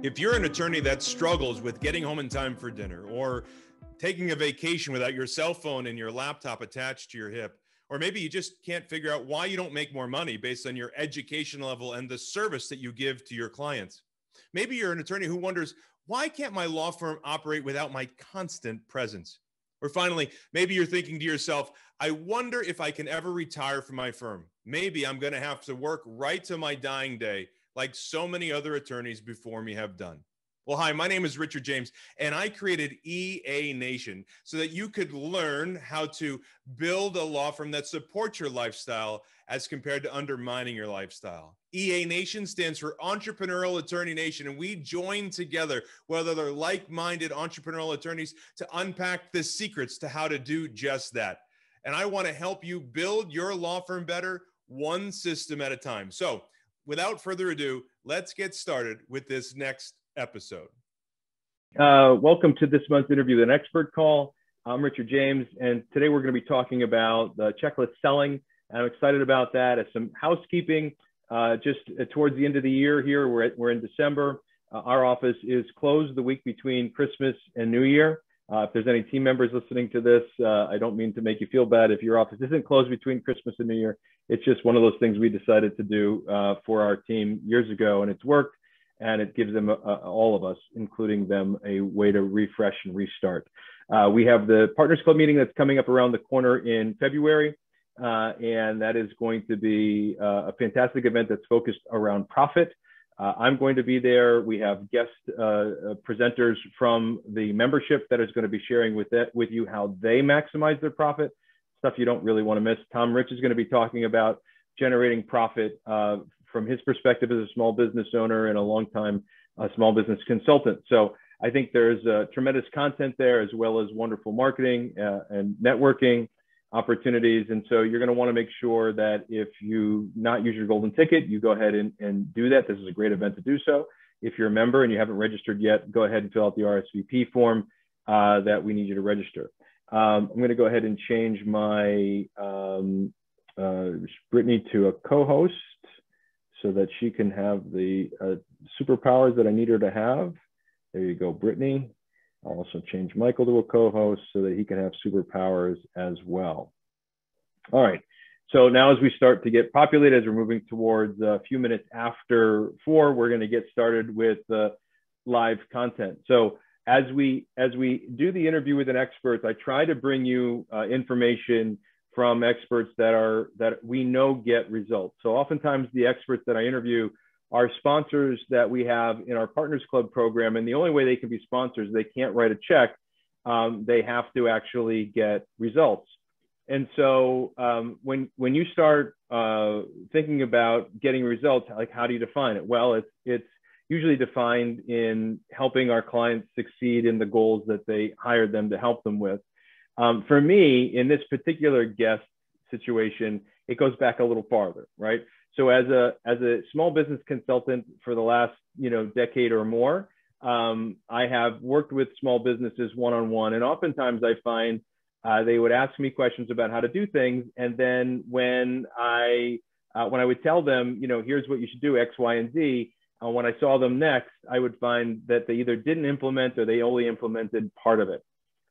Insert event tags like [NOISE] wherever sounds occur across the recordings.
If you're an attorney that struggles with getting home in time for dinner or taking a vacation without your cell phone and your laptop attached to your hip, or maybe you just can't figure out why you don't make more money based on your education level and the service that you give to your clients. Maybe you're an attorney who wonders, why can't my law firm operate without my constant presence? Or finally, maybe you're thinking to yourself, I wonder if I can ever retire from my firm. Maybe I'm going to have to work right to my dying day like so many other attorneys before me have done. Well, hi, my name is Richard James, and I created EA Nation so that you could learn how to build a law firm that supports your lifestyle as compared to undermining your lifestyle. EA Nation stands for Entrepreneurial Attorney Nation, and we join together, whether they're like minded entrepreneurial attorneys, to unpack the secrets to how to do just that. And I want to help you build your law firm better, one system at a time. So, without further ado, let's get started with this next episode. Uh, welcome to this month's interview with an expert call. I'm Richard James, and today we're going to be talking about the checklist selling. I'm excited about that. As some housekeeping, uh, just uh, towards the end of the year here, we're, at, we're in December. Uh, our office is closed the week between Christmas and New Year. Uh, if there's any team members listening to this, uh, I don't mean to make you feel bad if your office isn't closed between Christmas and New Year. It's just one of those things we decided to do uh, for our team years ago, and it's worked. And it gives them, a, a, all of us, including them, a way to refresh and restart. Uh, we have the Partners Club meeting that's coming up around the corner in February. Uh, and that is going to be uh, a fantastic event that's focused around profit. Uh, I'm going to be there. We have guest uh, uh, presenters from the membership that is going to be sharing with that with you how they maximize their profit. Stuff you don't really want to miss. Tom Rich is going to be talking about generating profit uh, from his perspective as a small business owner and a long-time uh, small business consultant. So I think there's uh, tremendous content there as well as wonderful marketing and networking opportunities. And so you're going to want to make sure that if you not use your golden ticket, you go ahead and, and do that. This is a great event to do so. If you're a member and you haven't registered yet, go ahead and fill out the RSVP form uh, that we need you to register. Um, I'm going to go ahead and change my um, uh, Brittany to a co-host so that she can have the uh, superpowers that I need her to have. There you go, Brittany. I'll also change Michael to a co-host so that he can have superpowers as well. All right. So now as we start to get populated, as we're moving towards a few minutes after four, we're going to get started with the live content. So as we as we do the interview with an expert, I try to bring you uh, information from experts that are that we know get results. So oftentimes the experts that I interview are sponsors that we have in our Partners Club program. And the only way they can be sponsors, they can't write a check. Um, they have to actually get results. And so um, when when you start uh, thinking about getting results, like how do you define it? Well, it's it's usually defined in helping our clients succeed in the goals that they hired them to help them with. Um, for me, in this particular guest situation, it goes back a little farther, right? So as a as a small business consultant for the last you know decade or more, um, I have worked with small businesses one on one, and oftentimes I find uh, they would ask me questions about how to do things, and then when I uh, when I would tell them, you know, here's what you should do X, Y, and Z. Uh, when I saw them next, I would find that they either didn't implement or they only implemented part of it.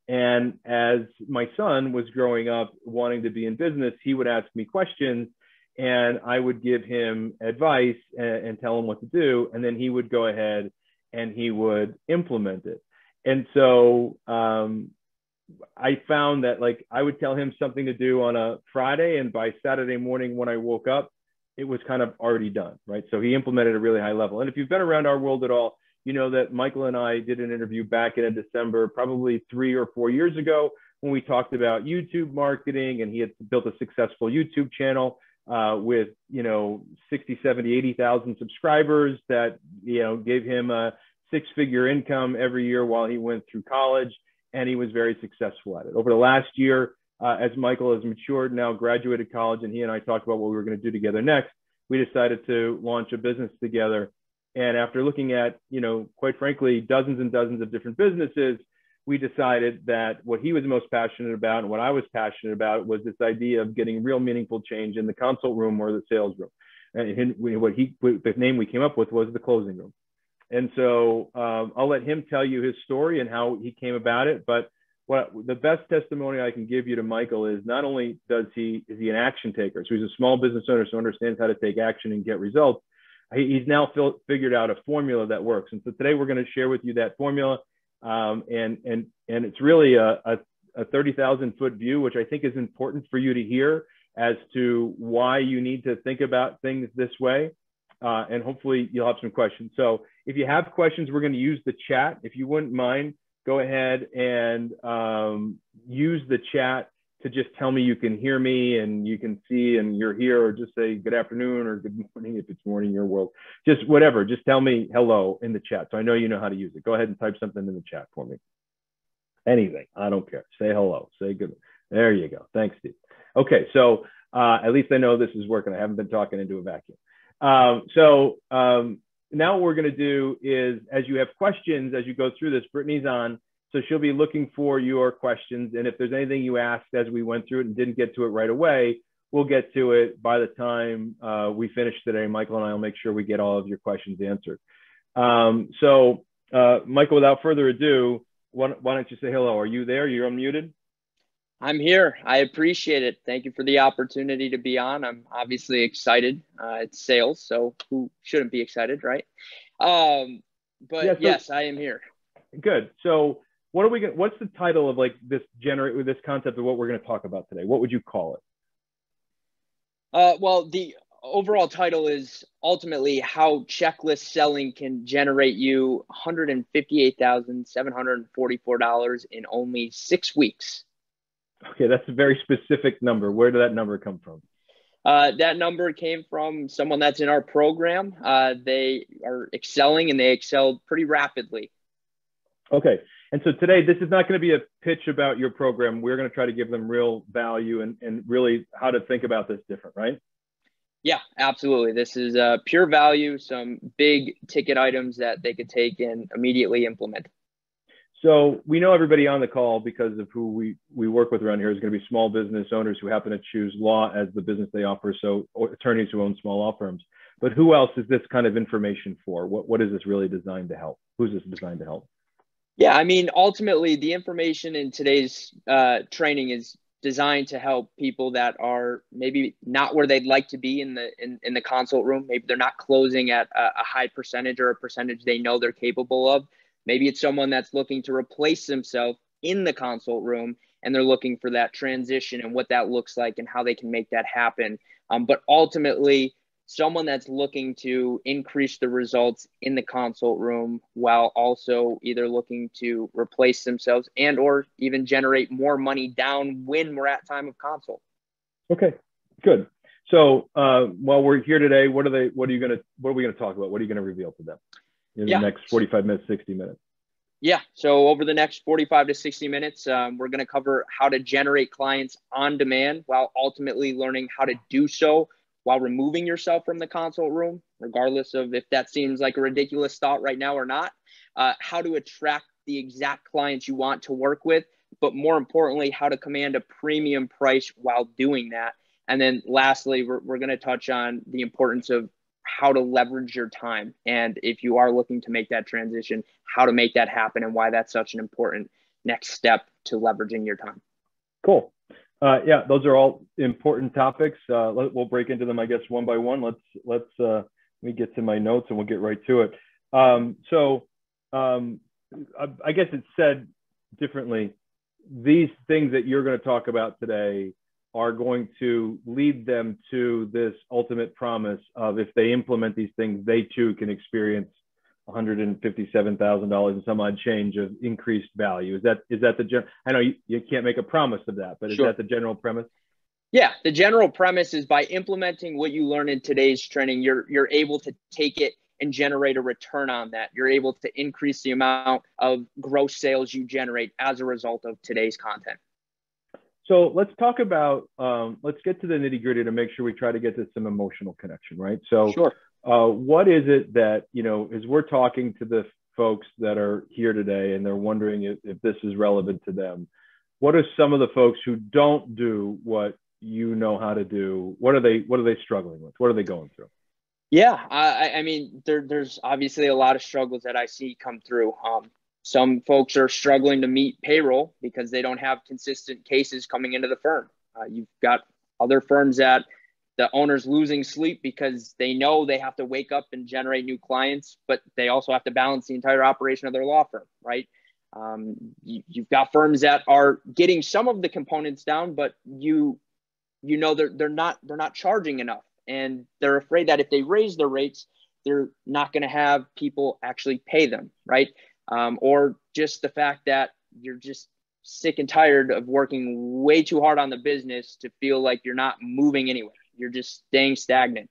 And as my son was growing up wanting to be in business, he would ask me questions and I would give him advice and, and, tell him what to do, and then he would go ahead and he would implement it. And so um, I found that like I would tell him something to do on a Friday, and by Saturday morning when I woke up, it was kind of already done, right? So he implemented a really high level. And if you've been around our world at all, you know that Michael and I did an interview back in December, probably three or four years ago, when we talked about YouTube marketing, and he had built a successful YouTube channel uh, with you know 60 70 80,000 subscribers that you know gave him a six figure income every year while he went through college and he was very successful at it. Over the last year uh, as michael has matured now graduated college and he and i talked about what we were going to do together next we decided to launch a business together. And after looking at you know quite frankly dozens and dozens of different businesses we decided that what he was most passionate about and what I was passionate about was this idea of getting real meaningful change in the consult room or the sales room. And what he, the name we came up with was the closing room. And so um, I'll let him tell you his story and how he came about it. But what the best testimony I can give you to Michael is not only does he is he an action taker, so he's a small business owner, so understands how to take action and get results. He's now fil- figured out a formula that works. And so today we're going to share with you that formula. Um, and and and it's really a, a, a 30,000 foot view, which I think is important for you to hear as to why you need to think about things this way. Uh, and hopefully you'll have some questions. So if you have questions, we're going to use the chat. If you wouldn't mind, go ahead and um, use the chat to just tell me you can hear me and you can see and you're here, or just say good afternoon or good [LAUGHS] morning if it's morning your world. Just whatever. Just tell me hello in the chat. So I know you know how to use it. Go ahead and type something in the chat for me. Anything. I don't care. Say hello. Say good. There you go. Thanks, Steve. Okay, so uh, at least I know this is working. I haven't been talking into a vacuum. Um, so um, now what we're going to do is, as you have questions as you go through this, Brittany's on, so she'll be looking for your questions. And if there's anything you asked as we went through it and didn't get to it right away, we'll get to it by the time uh, we finish today. Michael and I will make sure we get all of your questions answered. Um, so, uh, Michael, without further ado, why, why don't you say hello? Are you there? You're unmuted. I'm here. I appreciate it. Thank you for the opportunity to be on. I'm obviously excited. Uh, it's sales, so who shouldn't be excited, right? Um, but yeah, so, yes, I am here. Good. So, what are we? Gonna, what's the title of like this generate with this concept of what we're going to talk about today? What would you call it? Uh, well, the overall title is ultimately how checklist selling can generate you $158,744 in only six weeks. Okay, that's a very specific number. Where did that number come from? Uh, that number came from someone that's in our program. Uh, they are excelling and they excelled pretty rapidly. Okay. And so today, this is not going to be a pitch about your program. We're going to try to give them real value and, and really how to think about this different, right? Yeah, absolutely. This is uh, pure value, some big ticket items that they could take and immediately implement. So we know everybody on the call because of who we, we work with around here is going to be small business owners who happen to choose law as the business they offer. So attorneys who own small law firms. But who else is this kind of information for? What, what is this really designed to help? Who's this designed to help? Yeah, I mean, ultimately, the information in today's uh, training is designed to help people that are maybe not where they'd like to be in the in, in the consult room. Maybe they're not closing at a, a high percentage or a percentage they know they're capable of. Maybe it's someone that's looking to replace themselves in the consult room and they're looking for that transition and what that looks like and how they can make that happen. Um, but ultimately, someone that's looking to increase the results in the consult room while also either looking to replace themselves and or even generate more money down when we're at time of consult. Okay, good. So uh, while we're here today, what are they? What are you gonna? What are we gonna talk about? What are you gonna reveal to them? in yeah. the next 45 minutes, 60 minutes? Yeah. So over the next 45 to 60 minutes, um, we're going to cover how to generate clients on demand while ultimately learning how to do so while removing yourself from the consult room, regardless of if that seems like a ridiculous thought right now or not. Uh, how to attract the exact clients you want to work with, but more importantly, how to command a premium price while doing that. And then lastly, we're, we're going to touch on the importance of how to leverage your time. And if you are looking to make that transition, how to make that happen and why that's such an important next step to leveraging your time. Cool. Uh, yeah, those are all important topics. Uh, let, we'll break into them, I guess, one by one. Let's let's uh, let me get to my notes and we'll get right to it. Um, so um, I, I guess it's said differently. These things that you're going to talk about today are going to lead them to this ultimate promise of if they implement these things, they too can experience $157,000 and some odd change of increased value. Is that is that the general? I know you, you can't make a promise of that, but is sure. that the general premise? Yeah, the general premise is by implementing what you learn in today's training, you're you're able to take it and generate a return on that. You're able to increase the amount of gross sales you generate as a result of today's content. So let's talk about, um, let's get to the nitty gritty to make sure we try to get to some emotional connection, right? So, sure. Uh, what is it that, you know, as we're talking to the folks that are here today and they're wondering if, if this is relevant to them, what are some of the folks who don't do what you know how to do? What are they, what are they struggling with? What are they going through? Yeah, I, I mean, there, there's obviously a lot of struggles that I see come through. Um, some folks are struggling to meet payroll because they don't have consistent cases coming into the firm. Uh, you've got other firms that the owner's losing sleep because they know they have to wake up and generate new clients, but they also have to balance the entire operation of their law firm, right? Um, you, you've got firms that are getting some of the components down, but you you know they're they're not they're not charging enough and they're afraid that if they raise their rates, they're not going to have people actually pay them, right? Um, or just the fact that you're just sick and tired of working way too hard on the business to feel like you're not moving anywhere. You're just staying stagnant.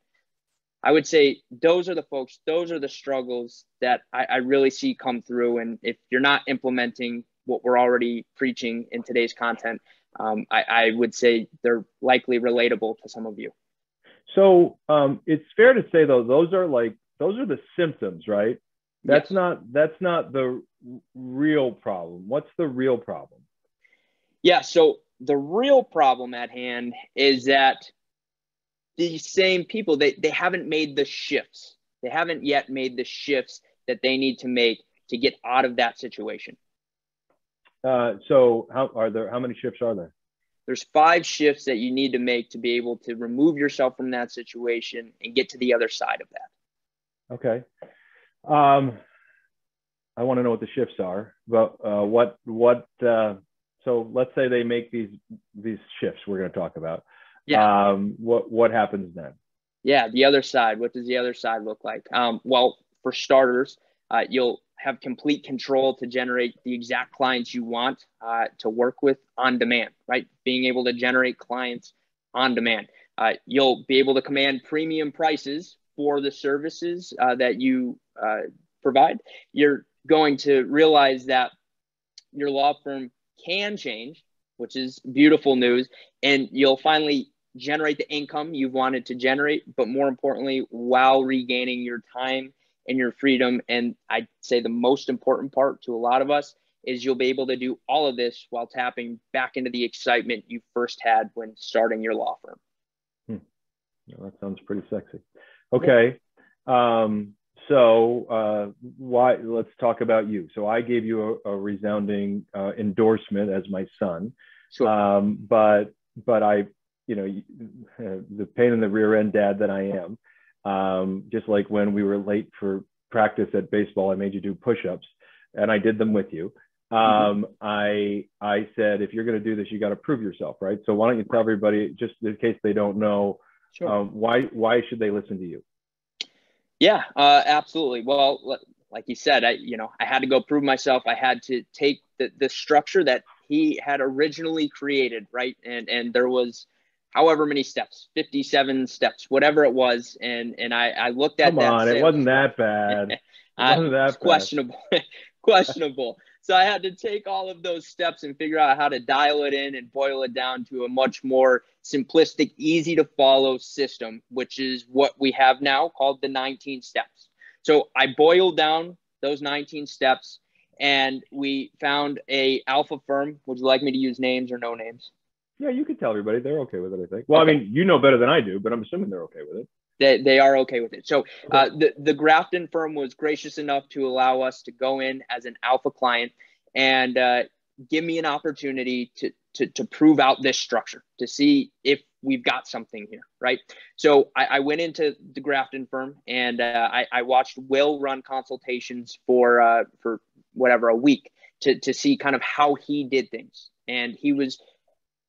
I would say those are the folks, those are the struggles that I, I really see come through. And if you're not implementing what we're already preaching in today's content, um, I, I would say they're likely relatable to some of you. So um, it's fair to say though those are like those are the symptoms, right? That's yes. not that's not the real problem. What's the real problem? Yeah, so the real problem at hand is that these same people they, they haven't made the shifts. They haven't yet made the shifts that they need to make to get out of that situation. Uh, so how are there how many shifts are there? there's five shifts that you need to make to be able to remove yourself from that situation and get to the other side of that. Okay. Um, I want to know what the shifts are, but uh, what what uh, so let's say they make these these shifts we're going to talk about. Yeah. Um, what what happens then? Yeah, the other side. What does the other side look like? Um, well, for starters, uh, you'll have complete control to generate the exact clients you want uh, to work with on demand, right? Being able to generate clients on demand. Uh, you'll be able to command premium prices for the services uh, that you uh, provide. You're going to realize that your law firm can change, which is beautiful news. And you'll finally generate the income you've wanted to generate, but more importantly, while regaining your time and your freedom. And I'd say the most important part to a lot of us is you'll be able to do all of this while tapping back into the excitement you first had when starting your law firm. Hmm. that sounds pretty sexy. Okay. Um, so uh, why? Let's talk about you. So I gave you a, a resounding uh, endorsement as my son, sure. um, but but I, you know, the pain in the rear end dad that I am. Um, just like when we were late for practice at baseball, I made you do push-ups, and I did them with you. Um. I I said if you're going to do this, you got to prove yourself, right? So why don't you tell everybody, just in case they don't know, sure. um, why why should they listen to you? Yeah, uh, absolutely. Well, like you said, I you know I had to go prove myself. I had to take the the structure that he had originally created, right? And and there was however many steps 57 steps whatever it was. And and i i looked at Come that on, it wasn't that [LAUGHS] bad. It wasn't that bad. questionable [LAUGHS] questionable. So i had to take all of those steps and figure out how to dial it in and boil it down to a much more simplistic easy to follow system which is what we have now called the 19 steps. So i boiled down those 19 steps and we found a alpha firm. Would you like me to use names or no names yeah, you could tell everybody they're okay with it. I think. Well, okay. I mean, you know better than I do, but I'm assuming they're okay with it. They, they are okay with it. So uh, the the Grafton firm was gracious enough to allow us to go in as an alpha client and uh, give me an opportunity to, to to prove out this structure to see if we've got something here, right? So I, I went into the Grafton firm and uh, I, I watched Will run consultations for uh, for whatever a week to to see kind of how he did things, and he was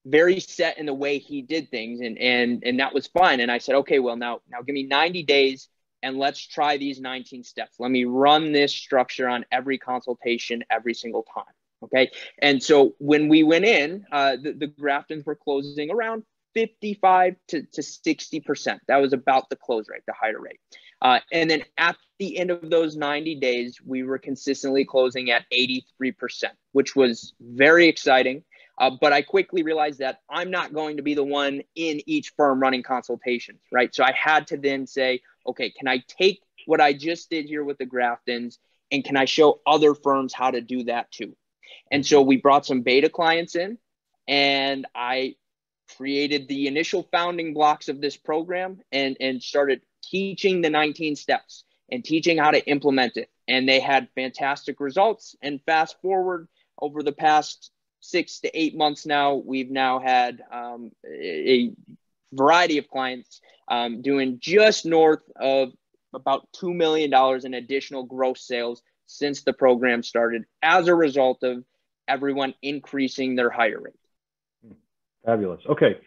very set in the way he did things and and and that was fun and i said okay well now now give me 90 days and let's try these 19 steps. Let me run this structure on every consultation every single time okay? And so when we went in uh, the, the graftons were closing around 55 to, to 60 percent. That was about the close rate the higher rate. Uh, and then at the end of those 90 days we were consistently closing at 83 percent which was very exciting uh, but I quickly realized that I'm not going to be the one in each firm running consultations, right? So I had to then say, okay, can I take what I just did here with the Graftons and can I show other firms how to do that too? And so we brought some beta clients in and I created the initial founding blocks of this program and, and started teaching the 19 steps and teaching how to implement it. And they had fantastic results. And fast forward over the past six to eight months now, we've now had um, a variety of clients um, doing just north of about $2 million in additional gross sales since the program started as a result of everyone increasing their hire rate. Fabulous. Okay.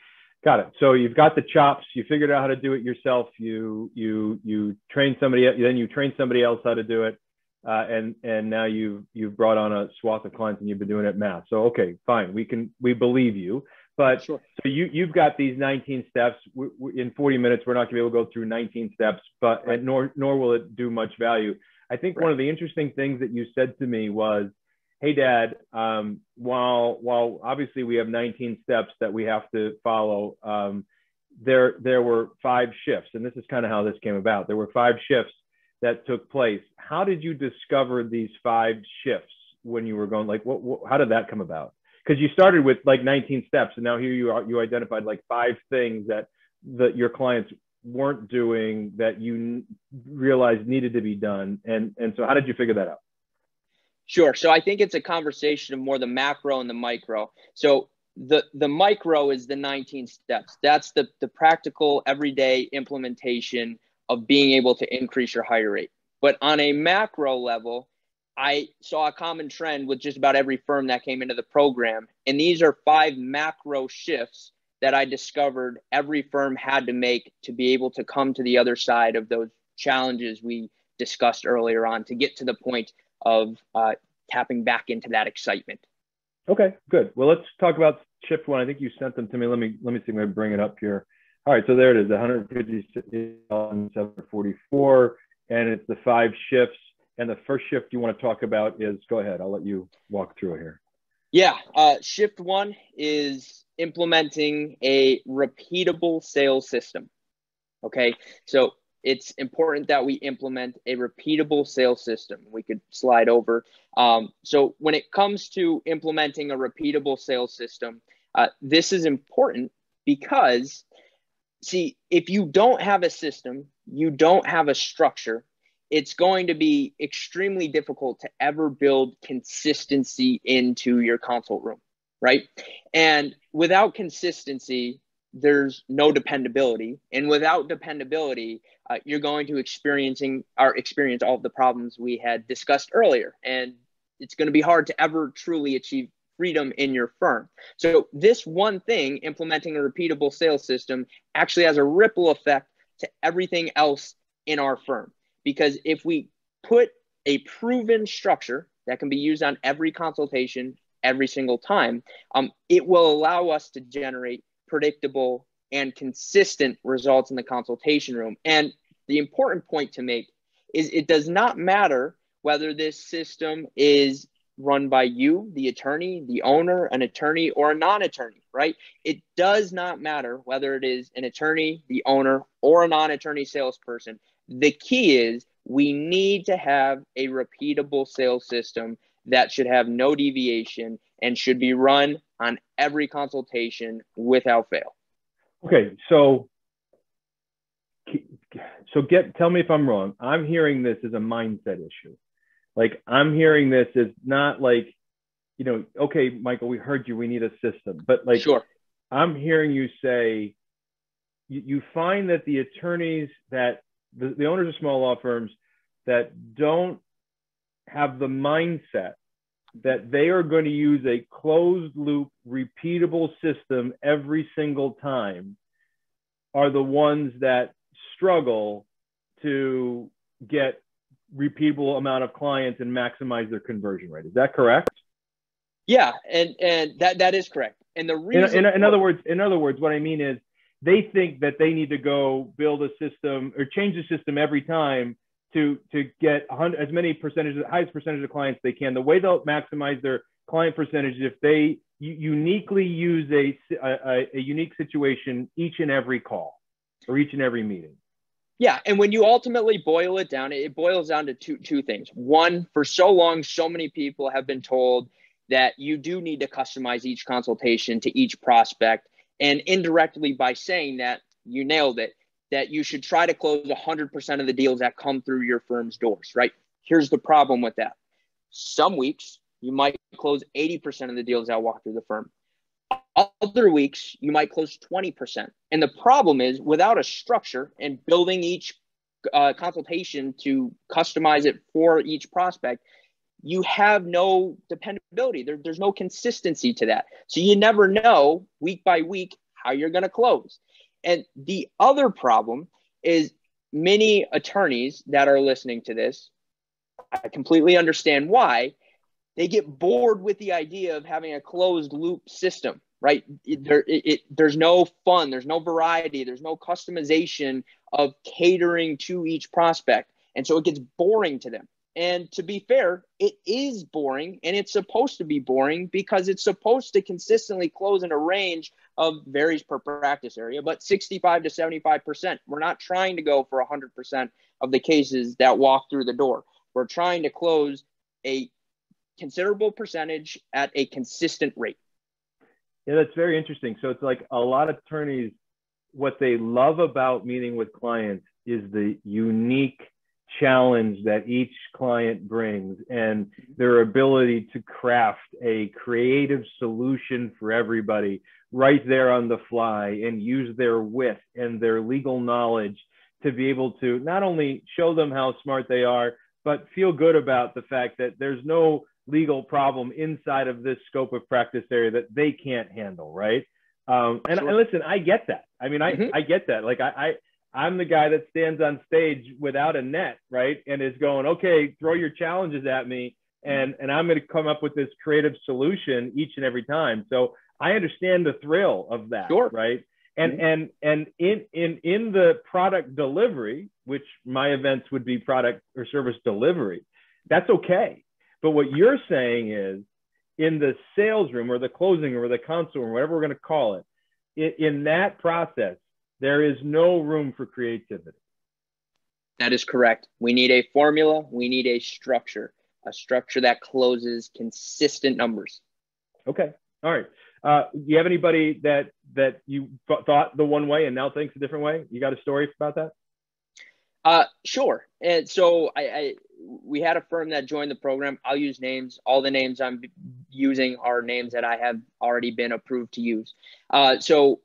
Got it. So you've got the chops. You figured out how to do it yourself. You you you train somebody. Then you train somebody else how to do it, uh, and and now you've you've brought on a swath of clients and you've been doing it math. So okay, fine. We can we believe you. But sure. so you you've got these 19 steps. We, we, in 40 minutes, we're not going to be able to go through 19 steps, but right. nor nor will it do much value. I think right. one of the interesting things that you said to me was hey dad um, while while obviously we have 19 steps that we have to follow um, there there were five shifts and this is kind of how this came about there were five shifts that took place how did you discover these five shifts when you were going like what, what how did that come about because you started with like 19 steps and now here you are you identified like five things that that your clients weren't doing that you realized needed to be done and and so how did you figure that out Sure. So I think it's a conversation of more the macro and the micro. So the the micro is the 19 steps. That's the the practical everyday implementation of being able to increase your hire rate. But on a macro level, I saw a common trend with just about every firm that came into the program. And these are five macro shifts that I discovered every firm had to make to be able to come to the other side of those challenges we discussed earlier on to get to the point of uh, tapping back into that excitement. Okay, good. Well, let's talk about shift one. I think you sent them to me. Let me let me see if I bring it up here. All right, so there it is, 15744, and it's the five shifts. And the first shift you want to talk about is go ahead. I'll let you walk through it here. Yeah, uh, shift one is implementing a repeatable sales system. Okay, so it's important that we implement a repeatable sales system. We could slide over. Um, so, when it comes to implementing a repeatable sales system, uh, this is important because, see, if you don't have a system, you don't have a structure, it's going to be extremely difficult to ever build consistency into your consult room, right? And without consistency, there's no dependability and without dependability uh, you're going to experiencing or experience all of the problems we had discussed earlier and it's going to be hard to ever truly achieve freedom in your firm so this one thing implementing a repeatable sales system actually has a ripple effect to everything else in our firm because if we put a proven structure that can be used on every consultation every single time um, it will allow us to generate predictable, and consistent results in the consultation room. And the important point to make is it does not matter whether this system is run by you, the attorney, the owner, an attorney, or a non attorney, right? It does not matter whether it is an attorney, the owner, or a non attorney salesperson. The key is we need to have a repeatable sales system that should have no deviation and should be run on every consultation without fail. Okay, so so get tell me if I'm wrong. I'm hearing this as a mindset issue. Like I'm hearing this as not like, you know, okay, Michael, we heard you. We need a system, but like, sure. I'm hearing you say you, you find that the attorneys that the, the owners of small law firms that don't have the mindset that they are going to use a closed loop, repeatable system every single time are the ones that struggle to get repeatable amount of clients and maximize their conversion rate. Is that correct? Yeah, and and that that is correct. And the reason, in, in, in other words, in other words, what I mean is they think that they need to go build a system or change the system every time to to get as many percentages, the highest percentage of clients they can. The way they'll maximize their client percentage is if they uniquely use a, a, a unique situation each and every call or each and every meeting. Yeah, and when you ultimately boil it down, it boils down to two two things. One, for so long, so many people have been told that you do need to customize each consultation to each prospect, and indirectly by saying that, you nailed it that you should try to close 100% of the deals that come through your firm's doors, right? Here's the problem with that. Some weeks you might close 80% of the deals that walk through the firm. Other weeks you might close 20%. And the problem is without a structure and building each uh, consultation to customize it for each prospect, you have no dependability. There, there's no consistency to that. So you never know week by week how you're going to close. And the other problem is many attorneys that are listening to this, I completely understand why they get bored with the idea of having a closed loop system, right? There, it, it, there's no fun, there's no variety, there's no customization of catering to each prospect. And so it gets boring to them. And to be fair, it is boring and it's supposed to be boring because it's supposed to consistently close in a range of varies per practice area, but 65 to 75%. We're not trying to go for 100% of the cases that walk through the door. We're trying to close a considerable percentage at a consistent rate. Yeah, that's very interesting. So it's like a lot of attorneys, what they love about meeting with clients is the unique challenge that each client brings and their ability to craft a creative solution for everybody right there on the fly and use their wit and their legal knowledge to be able to not only show them how smart they are, but feel good about the fact that there's no legal problem inside of this scope of practice area that they can't handle, right? Um, and, sure. and, listen, I get that. I mean, I, mm-hmm. I get that. Like I, I I'm the guy that stands on stage without a net, right? And is going, okay, throw your challenges at me, and and I'm going to come up with this creative solution each and every time. So I understand the thrill of that, sure. right? And mm-hmm. and and in in in the product delivery, which my events would be product or service delivery, that's okay. But what you're saying is, in the sales room or the closing room or the console room, whatever we're going to call it, in, in that process, there is no room for creativity. That is correct. We need a formula, we need a structure, a structure that closes consistent numbers. Okay. All right. Uh, do you have anybody that that you th- thought the one way and now thinks a different way? You got a story about that? Uh, sure. And so I, I we had a firm that joined the program. I'll use names. All the names I'm using are names that I have already been approved to use. Uh, so,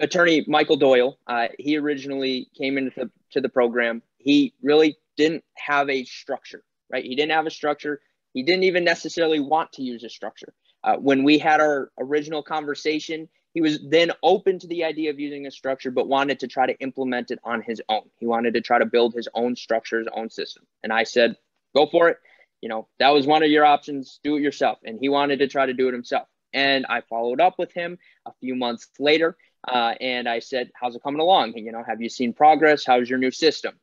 attorney Michael Doyle, uh, he originally came into the, to the program. He really didn't have a structure, right? He didn't have a structure. He didn't even necessarily want to use a structure. Uh, when we had our original conversation, he was then open to the idea of using a structure, but wanted to try to implement it on his own. He wanted to try to build his own structure, his own system. And I said, go for it. You know, that was one of your options. Do it yourself. And he wanted to try to do it himself. And I followed up with him a few months later. Uh, and I said, how's it coming along? You know, have you seen progress? How's your new system?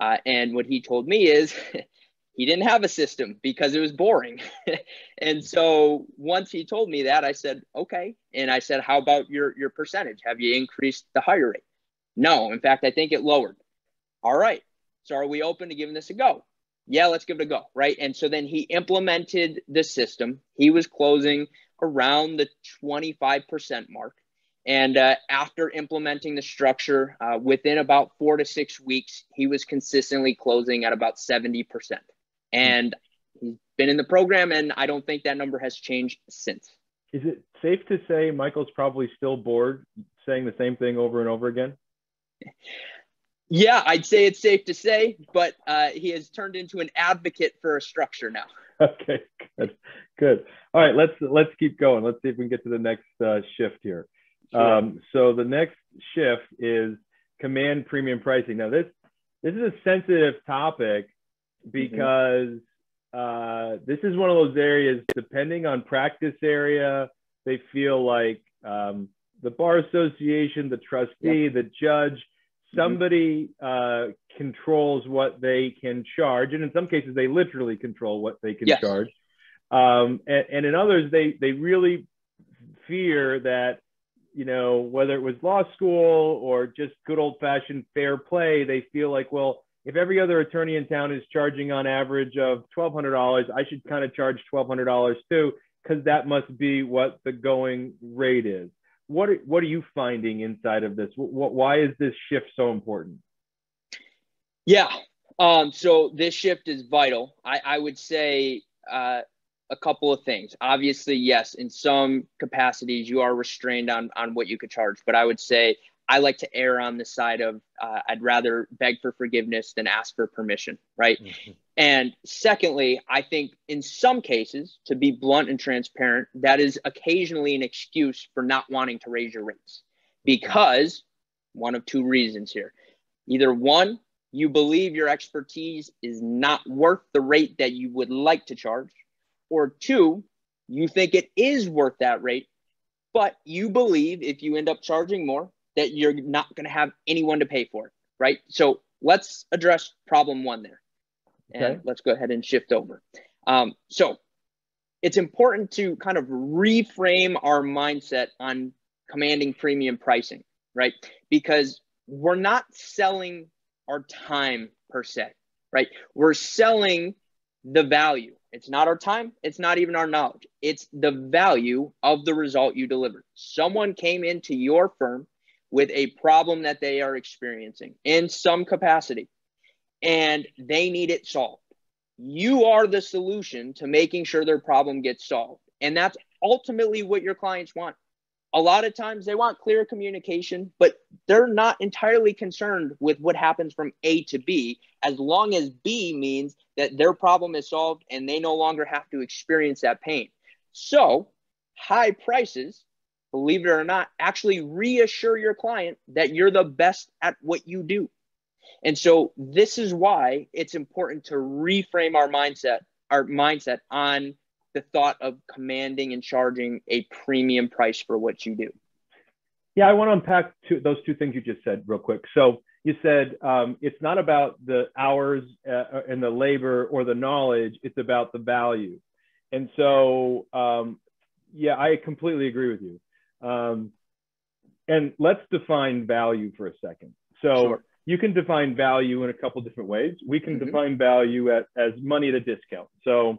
Uh, and what he told me is [LAUGHS] he didn't have a system because it was boring. [LAUGHS] and so once he told me that, I said, okay. And I said, how about your, your percentage? Have you increased the hire rate? No, in fact, I think it lowered. All right. So are we open to giving this a go? Yeah, let's give it a go. Right. And so then he implemented the system. He was closing around the 25% mark. And uh, after implementing the structure, uh, within about four to six weeks, he was consistently closing at about 70%. And he's been in the program, and I don't think that number has changed since. Is it safe to say Michael's probably still bored saying the same thing over and over again? Yeah, I'd say it's safe to say, but uh, he has turned into an advocate for a structure now. [LAUGHS] Okay, good, good. All right, let's let's keep going. Let's see if we can get to the next uh, shift here. Sure. Um, so the next shift is command premium pricing. Now this this is a sensitive topic Mm-hmm. because uh, this is one of those areas, depending on practice area, they feel like um, the bar association, the trustee, the judge, mm-hmm. somebody uh, controls what they can charge, and in some cases, they literally control what they can yes. charge. Um, and, and in others, they they really fear that you know whether it was law school or just good old fashioned fair play, they feel like well if every other attorney in town is charging on average of $1,200, I should kind of charge $1,200 too, because that must be what the going rate is. what are, what are you finding inside of this? Why is this shift so important? Yeah. Um, so this shift is vital. I, I would say uh, a couple of things. Obviously, yes, in some capacities you are restrained on on what you could charge, but I would say I like to err on the side of uh, I'd rather beg for forgiveness than ask for permission, right? Mm-hmm. And secondly, I think in some cases, to be blunt and transparent, that is occasionally an excuse for not wanting to raise your rates because one of two reasons here. Either one, you believe your expertise is not worth the rate that you would like to charge, or two, you think it is worth that rate, but you believe if you end up charging more, that you're not going to have anyone to pay for it, right? So let's address problem one there. And okay. let's go ahead and shift over. Um, so it's important to kind of reframe our mindset on commanding premium pricing, right? Because we're not selling our time per se, right? We're selling the value. It's not our time. It's not even our knowledge. It's the value of the result you delivered. Someone came into your firm with a problem that they are experiencing in some capacity and they need it solved. You are the solution to making sure their problem gets solved. And that's ultimately what your clients want. A lot of times they want clear communication, but they're not entirely concerned with what happens from A to B, as long as B means that their problem is solved and they no longer have to experience that pain. So, high prices believe it or not, actually reassure your client that you're the best at what you do. And so this is why it's important to reframe our mindset, our mindset on the thought of commanding and charging a premium price for what you do. Yeah, I want to unpack two, those two things you just said real quick. So you said um, it's not about the hours uh, and the labor or the knowledge; it's about the value. And so, um, yeah, I completely agree with you. Um, and let's define value for a second. So sure. you can define value in a couple different ways. We can mm-hmm. define value at, as money at a discount. So,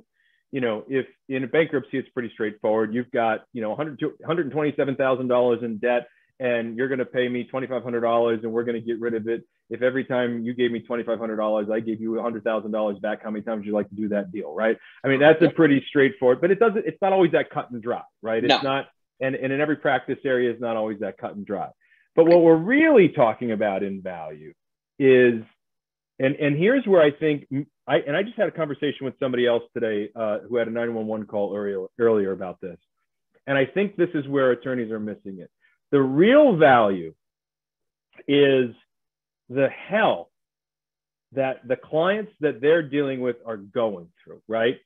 you know, if in a bankruptcy, it's pretty straightforward. You've got, you know, $127,000 in debt and you're going to pay me $2,500 and we're going to get rid of it. If every time you gave me $2,500, I gave you $100,000 back, how many times would you like to do that deal? Right. I mean, that's a pretty straightforward, but it doesn't, it's not always that cut and dry, right? It's no. not, and, and in every practice area is not always that cut and dry. But what we're really talking about in value is, and, and here's where I think, I, and I just had a conversation with somebody else today uh, who had a 911 call earlier, earlier about this. And I think this is where attorneys are missing it. The real value is the hell that the clients that they're dealing with are going through, right?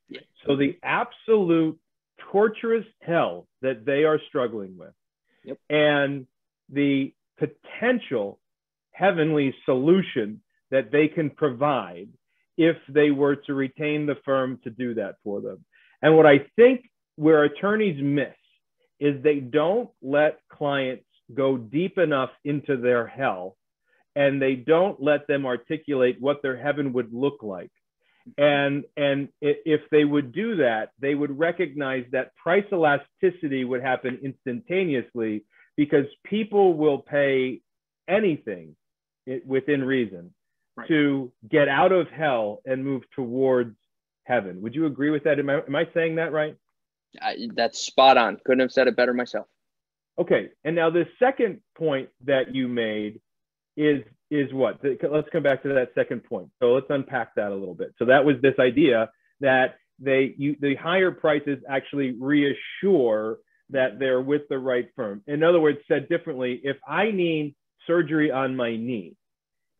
So the absolute torturous hell that they are struggling with yep. and the potential heavenly solution that they can provide if they were to retain the firm to do that for them. And what I think where attorneys miss is they don't let clients go deep enough into their hell and they don't let them articulate what their heaven would look like and and if they would do that they would recognize that price elasticity would happen instantaneously because people will pay anything within reason right. to get out of hell and move towards heaven. Would you agree with that? Am i, am I saying that right? I, that's spot on. Couldn't have said it better myself. Okay. And now the second point that you made is is what? Let's come back to that second point. So let's unpack that a little bit. So that was this idea that they you, the higher prices actually reassure that they're with the right firm. In other words, said differently, if I need surgery on my knee,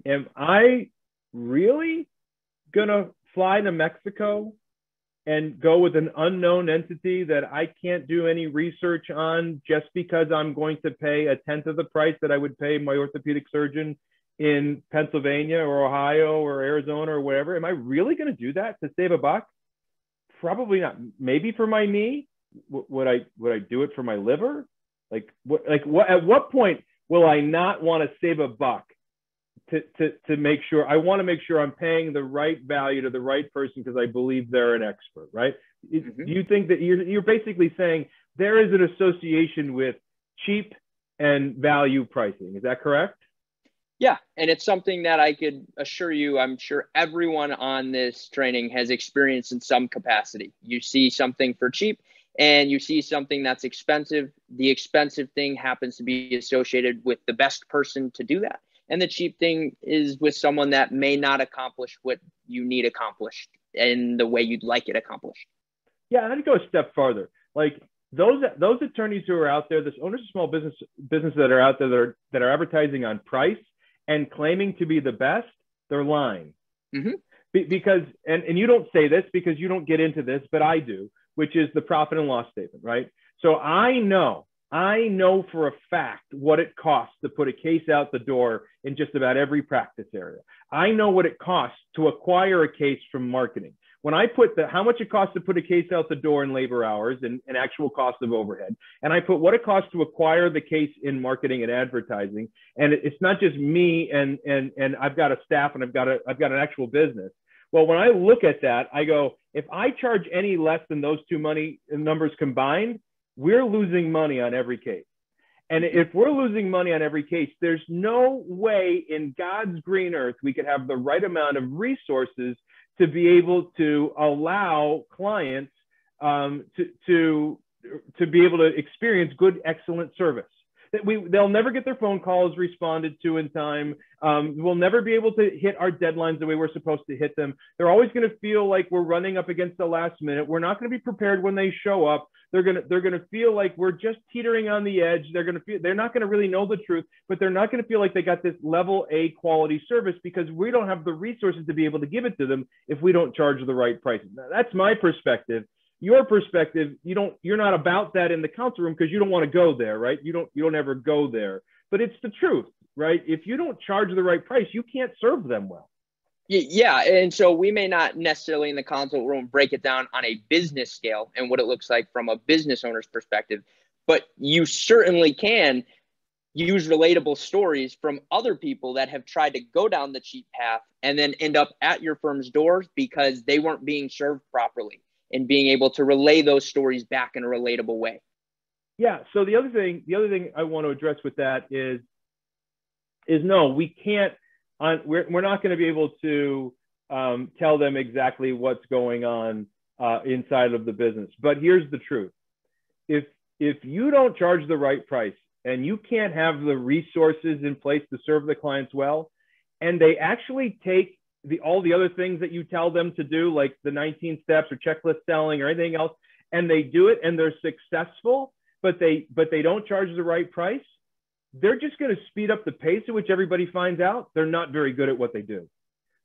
am I really gonna fly to Mexico and go with an unknown entity that I can't do any research on just because I'm going to pay a tenth of the price that I would pay my orthopedic surgeon in Pennsylvania or Ohio or Arizona or whatever. Am I really going to do that to save a buck? Probably not. Maybe for my knee. W- would I would I do it for my liver? Like what like what at what point will I not want to save a buck to, to, to make sure I want to make sure I'm paying the right value to the right person because I believe they're an expert, right? Mm-hmm. You think that you're, you're basically saying there is an association with cheap and value pricing. Is that correct? Yeah, and it's something that I could assure you, I'm sure everyone on this training has experienced in some capacity. You see something for cheap and you see something that's expensive. The expensive thing happens to be associated with the best person to do that. And the cheap thing is with someone that may not accomplish what you need accomplished in the way you'd like it accomplished. Yeah, I'd go a step farther. Like those those attorneys who are out there, those owners of small business businesses that are out there that are that are advertising on price and claiming to be the best, they're lying. Mm-hmm. Be, because and and you don't say this because you don't get into this, but I do, which is the profit and loss statement, right? So I know I know for a fact what it costs to put a case out the door in just about every practice area. I know what it costs to acquire a case from marketing when I put the how much it costs to put a case out the door in labor hours and, and actual cost of overhead, and I put what it costs to acquire the case in marketing and advertising, and it's not just me and and and I've got a staff and I've got a I've got an actual business. Well, when I look at that, I go, if I charge any less than those two money numbers combined, we're losing money on every case. And if we're losing money on every case, there's no way in God's green earth we could have the right amount of resources to be able to allow clients um, to, to, to be able to experience good, excellent service. That we, they'll never get their phone calls responded to in time. Um, we'll never be able to hit our deadlines the way we're supposed to hit them. They're always going to feel like we're running up against the last minute. We're not going to be prepared when they show up. They're gonna they're gonna feel like we're just teetering on the edge. They're gonna feel they're not gonna really know the truth, but they're not gonna feel like they got this level A quality service because we don't have the resources to be able to give it to them if we don't charge the right prices. Now, that's my perspective. Your perspective, you don't you're not about that in the consult room because you don't want to go there, right? You don't you don't ever go there. But it's the truth, right? If you don't charge the right price, you can't serve them well. Yeah, and so we may not necessarily in the consult room break it down on a business scale and what it looks like from a business owner's perspective, but you certainly can use relatable stories from other people that have tried to go down the cheap path and then end up at your firm's doors because they weren't being served properly and being able to relay those stories back in a relatable way. Yeah, so the other thing the other thing I want to address with that is is no, we can't on, we're, we're not going to be able to um, tell them exactly what's going on uh, inside of the business. But here's the truth: if if you don't charge the right price and you can't have the resources in place to serve the clients well, and they actually take the all the other things that you tell them to do, like the 19 steps or checklist selling or anything else, and they do it and they're successful, but they but they don't charge the right price, they're just going to speed up the pace at which everybody finds out they're not very good at what they do.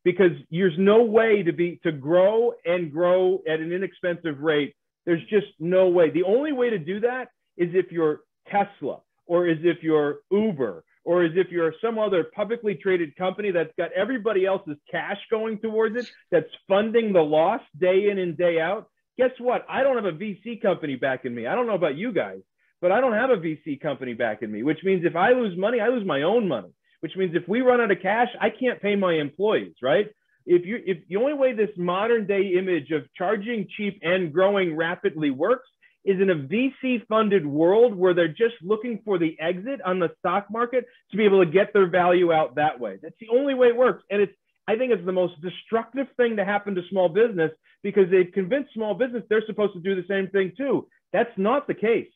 Because there's no way to be to grow and grow at an inexpensive rate. There's just no way. The only way to do that is if you're tesla or is if you're uber or as if you're some other publicly traded company that's got everybody else's cash going towards it that's funding the loss day in and day out guess what i don't have a vc company backing me i don't know about you guys but I don't have a VC company backing me, which means if I lose money, I lose my own money, which means if we run out of cash, I can't pay my employees, right? If you if the only way this modern day image of charging cheap and growing rapidly works is in a VC funded world where they're just looking for the exit on the stock market to be able to get their value out that way. That's the only way it works. And it's I think it's the most destructive thing to happen to small business because they've convinced small business they're supposed to do the same thing too. That's not the case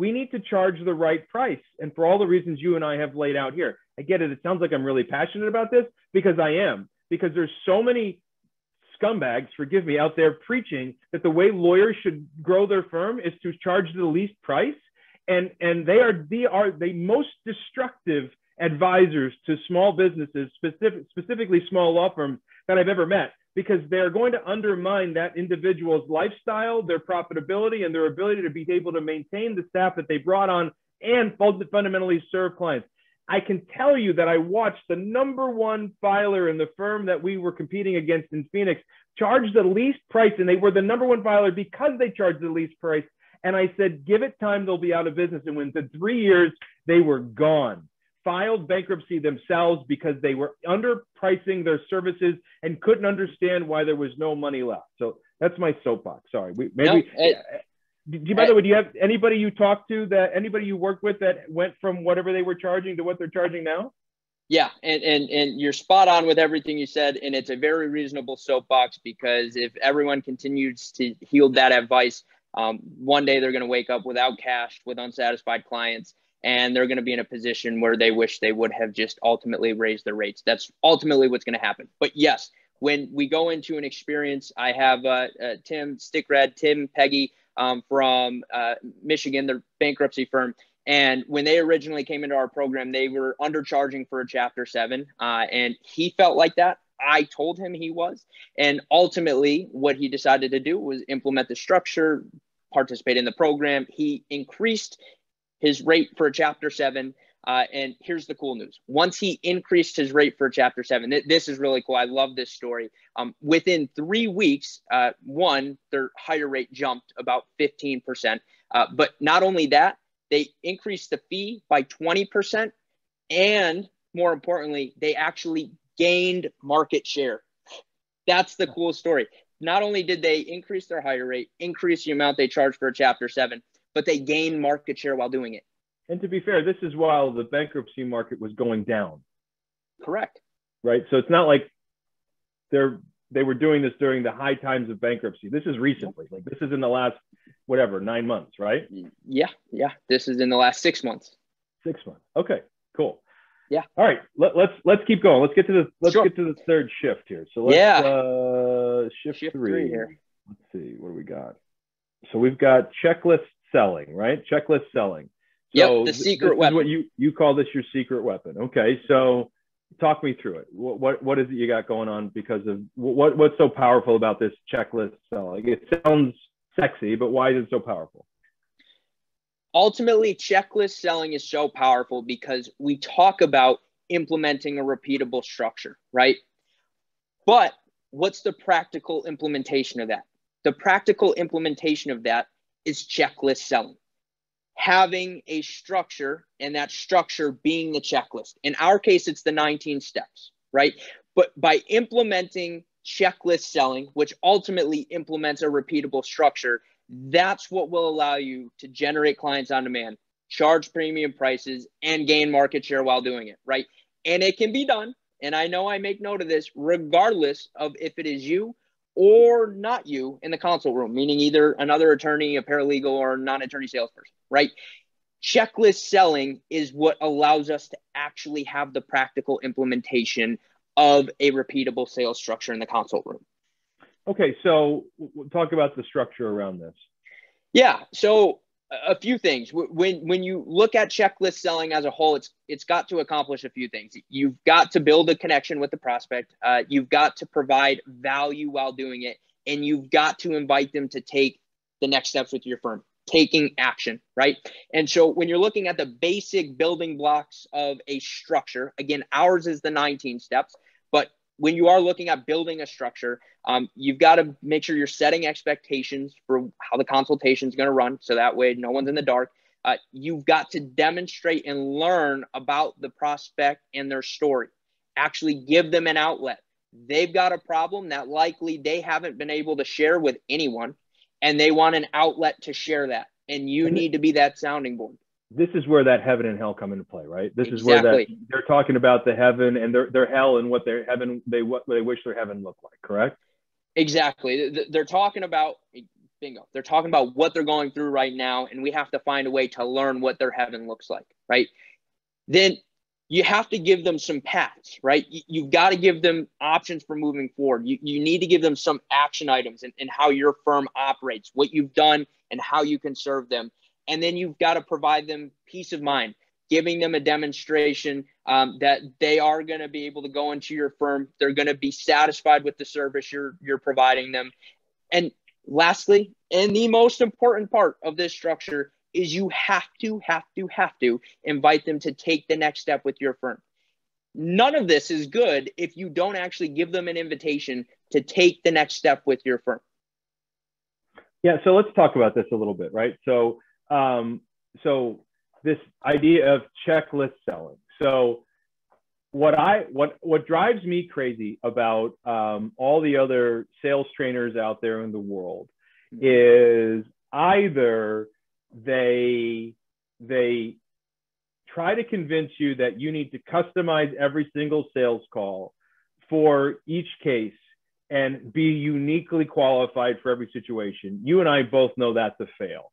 we need to charge the right price. And for all the reasons you and I have laid out here, I get it. It sounds like I'm really passionate about this because I am, because there's so many scumbags, forgive me, out there preaching that the way lawyers should grow their firm is to charge the least price. And, and they are the are the most destructive advisors to small businesses, specific, specifically small law firms that I've ever met because they're going to undermine that individual's lifestyle, their profitability, and their ability to be able to maintain the staff that they brought on and fundamentally serve clients. I can tell you that I watched the number one filer in the firm that we were competing against in Phoenix charge the least price, and they were the number one filer because they charged the least price. And I said, give it time, they'll be out of business. And within three years, they were gone filed bankruptcy themselves because they were underpricing their services and couldn't understand why there was no money left. So that's my soapbox. Sorry, we maybe. No, it, do you, by the way, do you have anybody you talked to that anybody you worked with that went from whatever they were charging to what they're charging now? Yeah, and, and and you're spot on with everything you said, and it's a very reasonable soapbox because if everyone continues to heed that advice, um, one day they're going to wake up without cash, with unsatisfied clients, and they're going to be in a position where they wish they would have just ultimately raised their rates. That's ultimately what's going to happen. But yes, when we go into an experience, I have uh, uh, Tim Stickred, Tim Peggy um, from uh, Michigan, their bankruptcy firm. And when they originally came into our program, they were undercharging for a Chapter 7. Uh, and he felt like that. I told him he was. And ultimately, what he decided to do was implement the structure, participate in the program. He increased his rate for a Chapter 7 uh, and here's the cool news. Once he increased his rate for chapter seven, th- this is really cool. I love this story. Um, within three weeks, uh, one, their hire rate jumped about 15%. Uh, but not only that, they increased the fee by 20%. And more importantly, they actually gained market share. That's the cool story. Not only did they increase their hire rate, increase the amount they charge for chapter seven, but they gained market share while doing it. And to be fair, this is while the bankruptcy market was going down. Correct. Right. So it's not like they're they were doing this during the high times of bankruptcy. This is recently. Like this is in the last whatever nine months, right? Yeah, yeah. This is in the last six months. Six months. Okay, cool. Yeah. All right. Let, us let's, let's keep going. Let's get to the let's sure. get to the third shift here. So let's yeah. uh, shift, shift three. three here. Let's see what do we got. So we've got checklist selling, right? Checklist selling. So yep, the secret weapon. what you you call this your secret weapon. Okay, so talk me through it. What what, what is it you got going on because of what what's so powerful about this checklist selling? It sounds sexy, but why is it so powerful? Ultimately, checklist selling is so powerful because we talk about implementing a repeatable structure, right? But what's the practical implementation of that? The practical implementation of that is checklist selling having a structure and that structure being the checklist. In our case, it's the 19 steps, right? But by implementing checklist selling, which ultimately implements a repeatable structure, that's what will allow you to generate clients on demand, charge premium prices, and gain market share while doing it, right? And it can be done. And I know I make note of this regardless of if it is you or not you in the consult room, meaning either another attorney, a paralegal, or non attorney salesperson, right? Checklist selling is what allows us to actually have the practical implementation of a repeatable sales structure in the consult room. Okay, so we'll talk about the structure around this. Yeah, so a few things. When when you look at checklist selling as a whole, it's it's got to accomplish a few things. You've got to build a connection with the prospect. Uh, you've got to provide value while doing it, and you've got to invite them to take the next steps with your firm, taking action, right? And so when you're looking at the basic building blocks of a structure, again, ours is the 19 steps, but when you are looking at building a structure, um, you've got to make sure you're setting expectations for how the consultation is going to run. So that way, no one's in the dark. Uh, you've got to demonstrate and learn about the prospect and their story. Actually, give them an outlet. They've got a problem that likely they haven't been able to share with anyone, and they want an outlet to share that. And you need to be that sounding board this is where that heaven and hell come into play, right? This exactly. is where that they're talking about the heaven and their their hell and what their heaven they what they wish their heaven looked like, correct? Exactly. They're talking about bingo. They're talking about what they're going through right now, and we have to find a way to learn what their heaven looks like, right? Then you have to give them some paths, right? You've got to give them options for moving forward. You, you need to give them some action items and, and how your firm operates, what you've done, and how you can serve them and then you've got to provide them peace of mind giving them a demonstration um, that they are going to be able to go into your firm. They're going to be satisfied with the service you're you're providing them. And lastly and the most important part of this structure is you have to have to have to invite them to take the next step with your firm. None of this is good if you don't actually give them an invitation to take the next step with your firm. Yeah so let's talk about this a little bit right? So um, so this idea of checklist selling. So what I what what drives me crazy about um, all the other sales trainers out there in the world mm-hmm. is either they they try to convince you that you need to customize every single sales call for each case and be uniquely qualified for every situation. You and I both know that's a fail.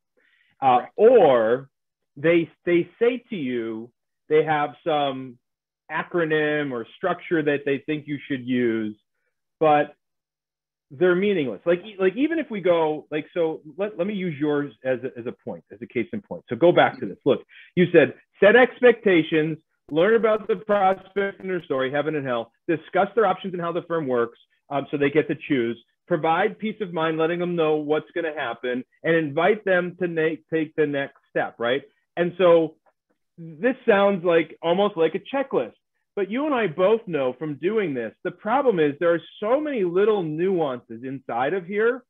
Uh, or they they say to you they have some acronym or structure that they think you should use, but they're meaningless. Like like even if we go like so let, let me use yours as a, as a point as a case in point. So go back to this. Look, you said set expectations, learn about the prospect and their story, heaven and hell, discuss their options and how the firm works, um, so they get to choose. Provide peace of mind, letting them know what's going to happen, and invite them to make, take the next step. Right. And so this sounds like almost like a checklist. But you and I both know from doing this, the problem is there are so many little nuances inside of here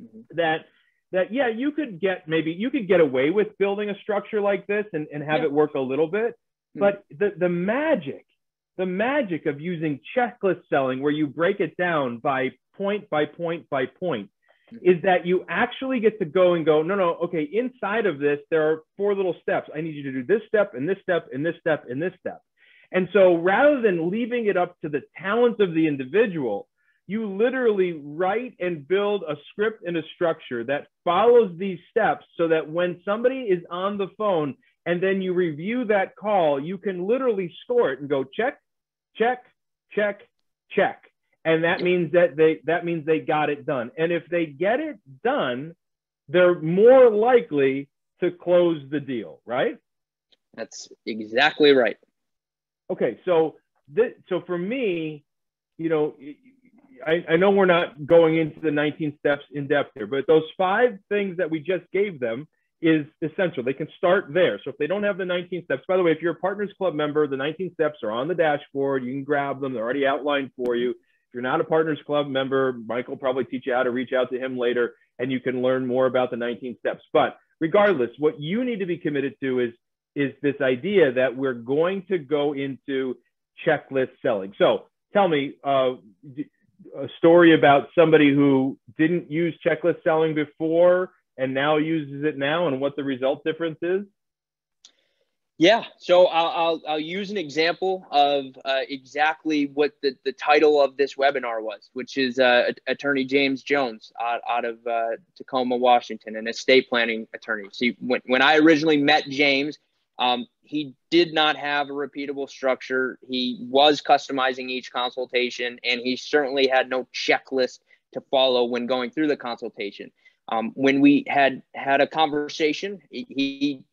mm-hmm. that that yeah, you could get maybe you could get away with building a structure like this and, and have yeah. it work a little bit. Mm-hmm. But the the magic, the magic of using checklist selling where you break it down by point by point by point mm-hmm. is that you actually get to go and go, no, no, okay, inside of this, there are four little steps. I need you to do this step and this step and this step and this step. And so rather than leaving it up to the talents of the individual, you literally write and build a script and a structure that follows these steps so that when somebody is on the phone and then you review that call, you can literally score it and go check, check, check, check. And that means that they that means they got it done. And if they get it done, they're more likely to close the deal, right? That's exactly right. Okay, so th- so for me, you know, I, I know we're not going into the 19 steps in depth here, but those five things that we just gave them is essential. They can start there. So if they don't have the 19 steps, by the way, if you're a Partners Club member, the 19 steps are on the dashboard. You can grab them. They're already outlined for you. You're not a Partners Club member, Michael probably teach you how to reach out to him later, and you can learn more about the 19 steps. But regardless, what you need to be committed to is is this idea that we're going to go into checklist selling. So tell me uh, a story about somebody who didn't use checklist selling before and now uses it now and what the result difference is. Yeah, so I'll, I'll, I'll use an example of uh, exactly what the, the title of this webinar was, which is uh, Attorney James Jones out, out of uh, Tacoma, Washington, an estate planning attorney. See, when, when I originally met James, um, he did not have a repeatable structure. He was customizing each consultation, and he certainly had no checklist to follow when going through the consultation. Um, when we had had a conversation, he, he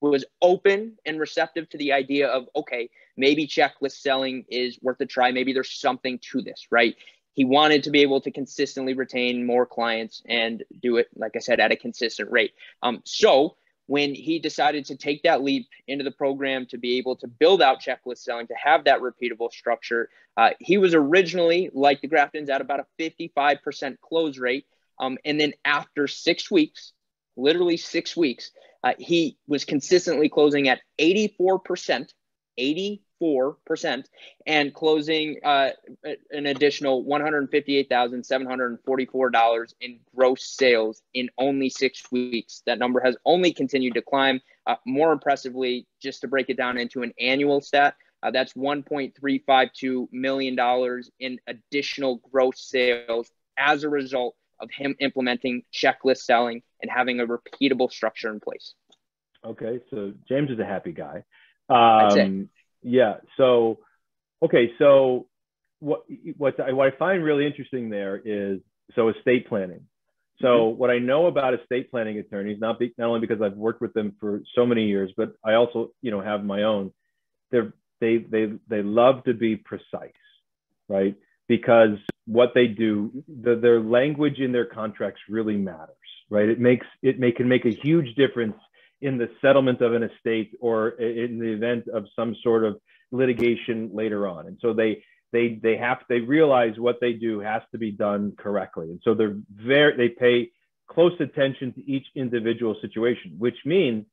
was open and receptive to the idea of okay, maybe checklist selling is worth a try. Maybe there's something to this, right? He wanted to be able to consistently retain more clients and do it, like I said, at a consistent rate. Um, so when he decided to take that leap into the program to be able to build out checklist selling, to have that repeatable structure. Uh, he was originally, like the Graftons, at about a 55% close rate. Um, and then after six weeks, literally six weeks, uh, he was consistently closing at 84%, 80 4% and closing uh, an additional $158,744 in gross sales in only six weeks. That number has only continued to climb. Uh, more impressively, just to break it down into an annual stat, uh, that's $1.352 million in additional gross sales as a result of him implementing checklist selling and having a repeatable structure in place. Okay, so James is a happy guy. Um, yeah. So, okay. So, what what I, what I find really interesting there is so estate planning. So, mm-hmm. what I know about estate planning attorneys, not be, not only because I've worked with them for so many years, but I also you know have my own. They're they they they love to be precise, right? Because what they do, the, their language in their contracts really matters, right? It makes it may, can make a huge difference in the settlement of an estate or in the event of some sort of litigation later on. And so they they they have they realize what they do has to be done correctly. And so they're very they pay close attention to each individual situation, which means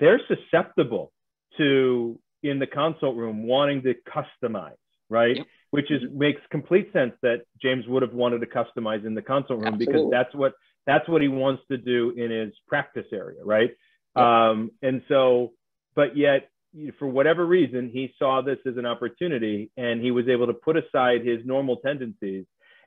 they're susceptible to in the consult room wanting to customize, right? Yep. Which is makes complete sense that James would have wanted to customize in the consult room Absolutely. because that's what That's what he wants to do in his practice area, right? Um, and so, but yet, for whatever reason, he saw this as an opportunity and he was able to put aside his normal tendencies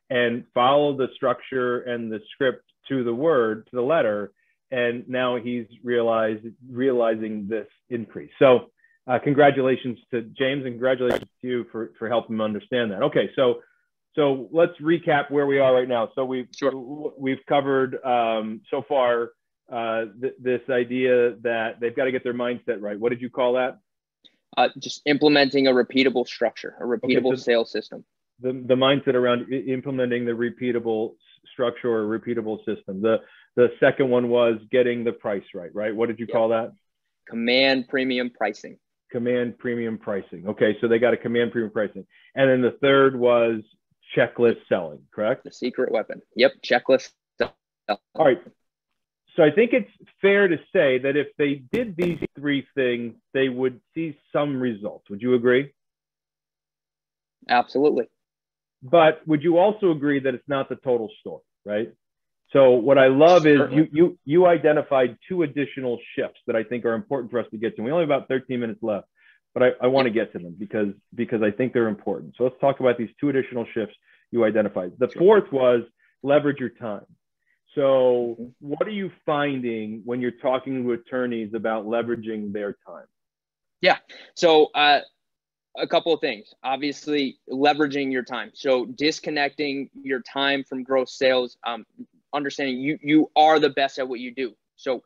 and follow the structure and the script to the word, to the letter. And now he's realized realizing this increase. So, uh, congratulations to James and congratulations to you for, for helping him understand that. Okay, so so let's recap where we are right now. So we've sure. we've covered um, so far uh, th- this idea that they've got to get their mindset right. What did you call that? Uh, just implementing a repeatable structure, a repeatable okay, so sales system. The, the mindset around I- implementing the repeatable structure or repeatable system. The the second one was getting the price right, right? What did you yep. call that? Command premium pricing. Command premium pricing. Okay, so they got a command premium pricing. And then the third was checklist selling, correct? The secret weapon. Yep, checklist. Selling. All right. So I think it's fair to say that if they did these three things, they would see some results. Would you agree? Absolutely. But would you also agree that it's not the total story, right? So what I love Certainly. is you you you identified two additional shifts that I think are important for us to get to. We only have about 13 minutes left but I, I want to get to them because because I think they're important. So let's talk about these two additional shifts you identified. The fourth was leverage your time. So mm-hmm. what are you finding when you're talking to attorneys about leveraging their time? Yeah. So uh, a couple of things. Obviously, leveraging your time. So disconnecting your time from gross sales. Um, understanding you you are the best at what you do. So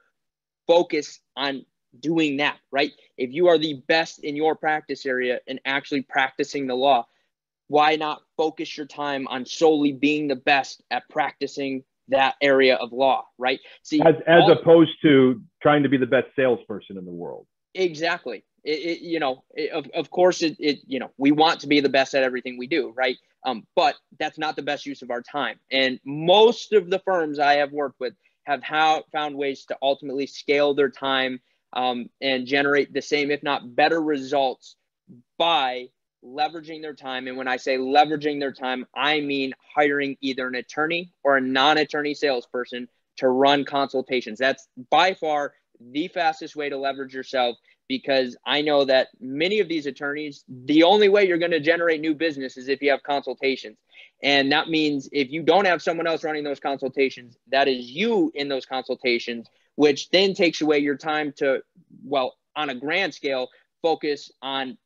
focus on doing that, right? If you are the best in your practice area and actually practicing the law, why not focus your time on solely being the best at practicing that area of law, right? See, as, as all, opposed to trying to be the best salesperson in the world. Exactly. It, it, you know, it, of, of course, it, it, you know, we want to be the best at everything we do, right? Um, but that's not the best use of our time. And most of the firms I have worked with have how, found ways to ultimately scale their time um, and generate the same, if not better results by leveraging their time. And when I say leveraging their time, I mean hiring either an attorney or a non attorney salesperson to run consultations. That's by far the fastest way to leverage yourself because I know that many of these attorneys, the only way you're going to generate new business is if you have consultations. And that means if you don't have someone else running those consultations, that is you in those consultations which then takes away your time to, well, on a grand scale, focus on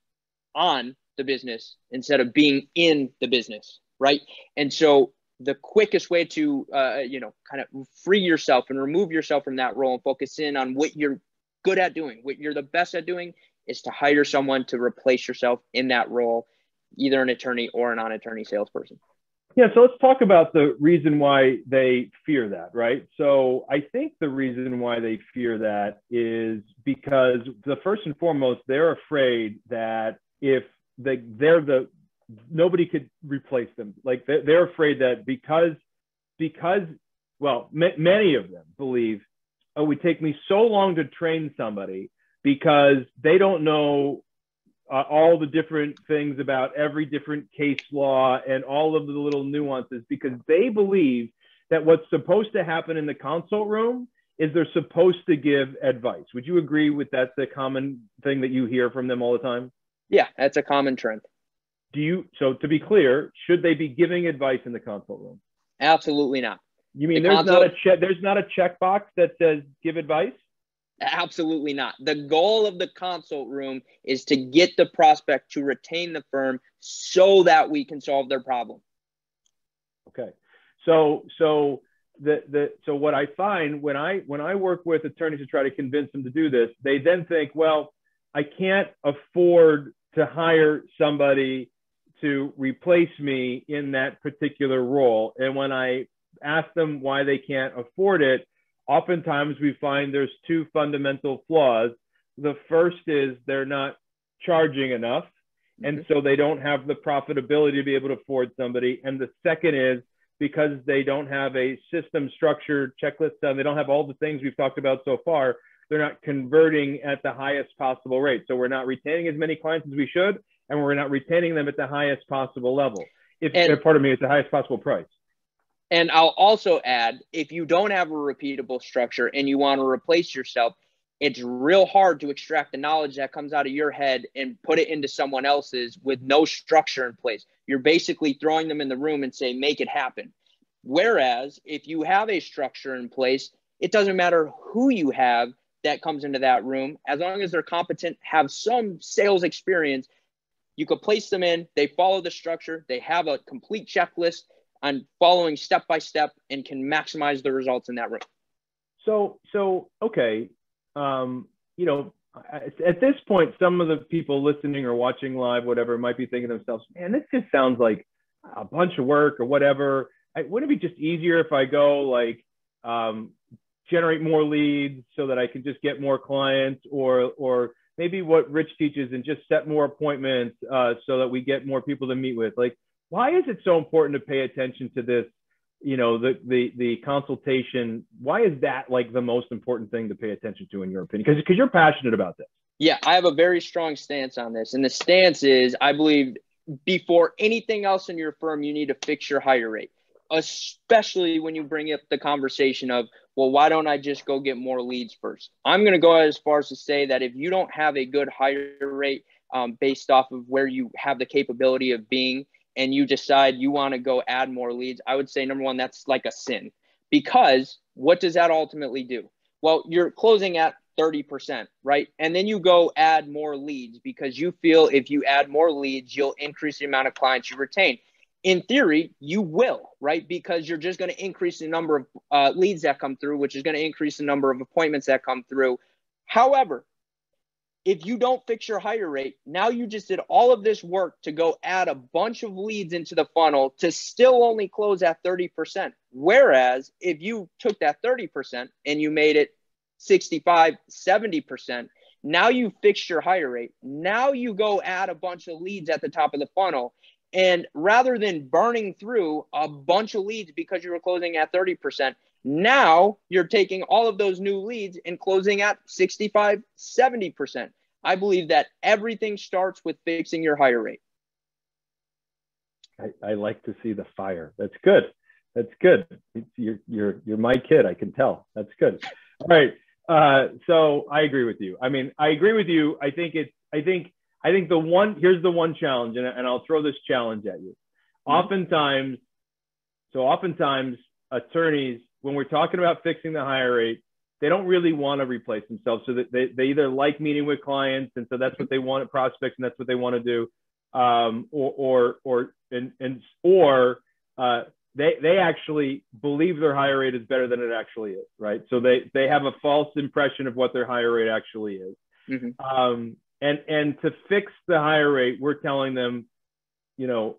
on the business instead of being in the business, right? And so the quickest way to, uh, you know, kind of free yourself and remove yourself from that role and focus in on what you're good at doing, what you're the best at doing, is to hire someone to replace yourself in that role, either an attorney or a non-attorney salesperson. Yeah, so let's talk about the reason why they fear that, right? So I think the reason why they fear that is because the first and foremost, they're afraid that if they they're the nobody could replace them. Like they're, afraid that because because well, m- many of them believe, it would take me so long to train somebody because they don't know uh, all the different things about every different case law and all of the little nuances because they believe that what's supposed to happen in the consult room is they're supposed to give advice. Would you agree with that's the common thing that you hear from them all the time? Yeah, that's a common trend. Do you so to be clear, should they be giving advice in the consult room? Absolutely not. You mean the there's not a check there's not a checkbox that says give advice? Absolutely not. The goal of the consult room is to get the prospect to retain the firm so that we can solve their problem. Okay. So so the the so what I find when I when I work with attorneys to try to convince them to do this, they then think, well, I can't afford to hire somebody to replace me in that particular role. And when I ask them why they can't afford it, oftentimes we find there's two fundamental flaws. The first is they're not charging enough. And mm-hmm. so they don't have the profitability to be able to afford somebody. And the second is because they don't have a system structure checklist and they don't have all the things we've talked about so far, they're not converting at the highest possible rate. So we're not retaining as many clients as we should, and we're not retaining them at the highest possible level. If, and, uh, pardon me, at the highest possible price. And I'll also add if you don't have a repeatable structure and you want to replace yourself, it's real hard to extract the knowledge that comes out of your head and put it into someone else's with no structure in place. You're basically throwing them in the room and say, make it happen. Whereas if you have a structure in place, it doesn't matter who you have that comes into that room, as long as they're competent, have some sales experience, you could place them in, they follow the structure, they have a complete checklist on following step by step and can maximize the results in that room. So, so okay, um, you know, at this point, some of the people listening or watching live, whatever, might be thinking to themselves, "Man, this just sounds like a bunch of work or whatever." I, wouldn't it be just easier if I go like um, generate more leads so that I can just get more clients, or or maybe what Rich teaches and just set more appointments uh, so that we get more people to meet with? Like, why is it so important to pay attention to this you know the the the consultation? Why is that like the most important thing to pay attention to in your opinion? Because because you're passionate about this. Yeah i have a very strong stance on this and the stance is i believe before anything else in your firm you need to fix your hire rate especially when you bring up the conversation of well why don't i just go get more leads first? I'm going to go as far as to say that if you don't have a good hire rate um, based off of where you have the capability of being and you decide you want to go add more leads, I would say number one, that's like a sin because what does that ultimately do? Well, you're closing at 30%, right? And then you go add more leads because you feel if you add more leads, you'll increase the amount of clients you retain. In theory, you will, right? Because you're just going to increase the number of uh, leads that come through, which is going to increase the number of appointments that come through. However, if you don't fix your hire rate, now you just did all of this work to go add a bunch of leads into the funnel to still only close at 30%. Whereas if you took that 30% and you made it 65, 70%, now you fixed your hire rate. Now you go add a bunch of leads at the top of the funnel. And rather than burning through a bunch of leads because you were closing at 30%, now you're taking all of those new leads and closing at 65, 70%. I believe that everything starts with fixing your hire rate. I, I like to see the fire. That's good. That's good. You're, you're, you're my kid. I can tell. That's good. All right. Uh, so I agree with you. I mean, I agree with you. I think it's, I think, I think the one, here's the one challenge, and, and I'll throw this challenge at you. Mm-hmm. Oftentimes, so oftentimes attorneys when we're talking about fixing the hire rate, they don't really want to replace themselves. So that they, they either like meeting with clients, and so that's what they want at prospects, and that's what they want to do, um, or or or and and or uh, they they actually believe their hire rate is better than it actually is, right? So they they have a false impression of what their hire rate actually is. Mm-hmm. Um, and and to fix the hire rate, we're telling them, you know,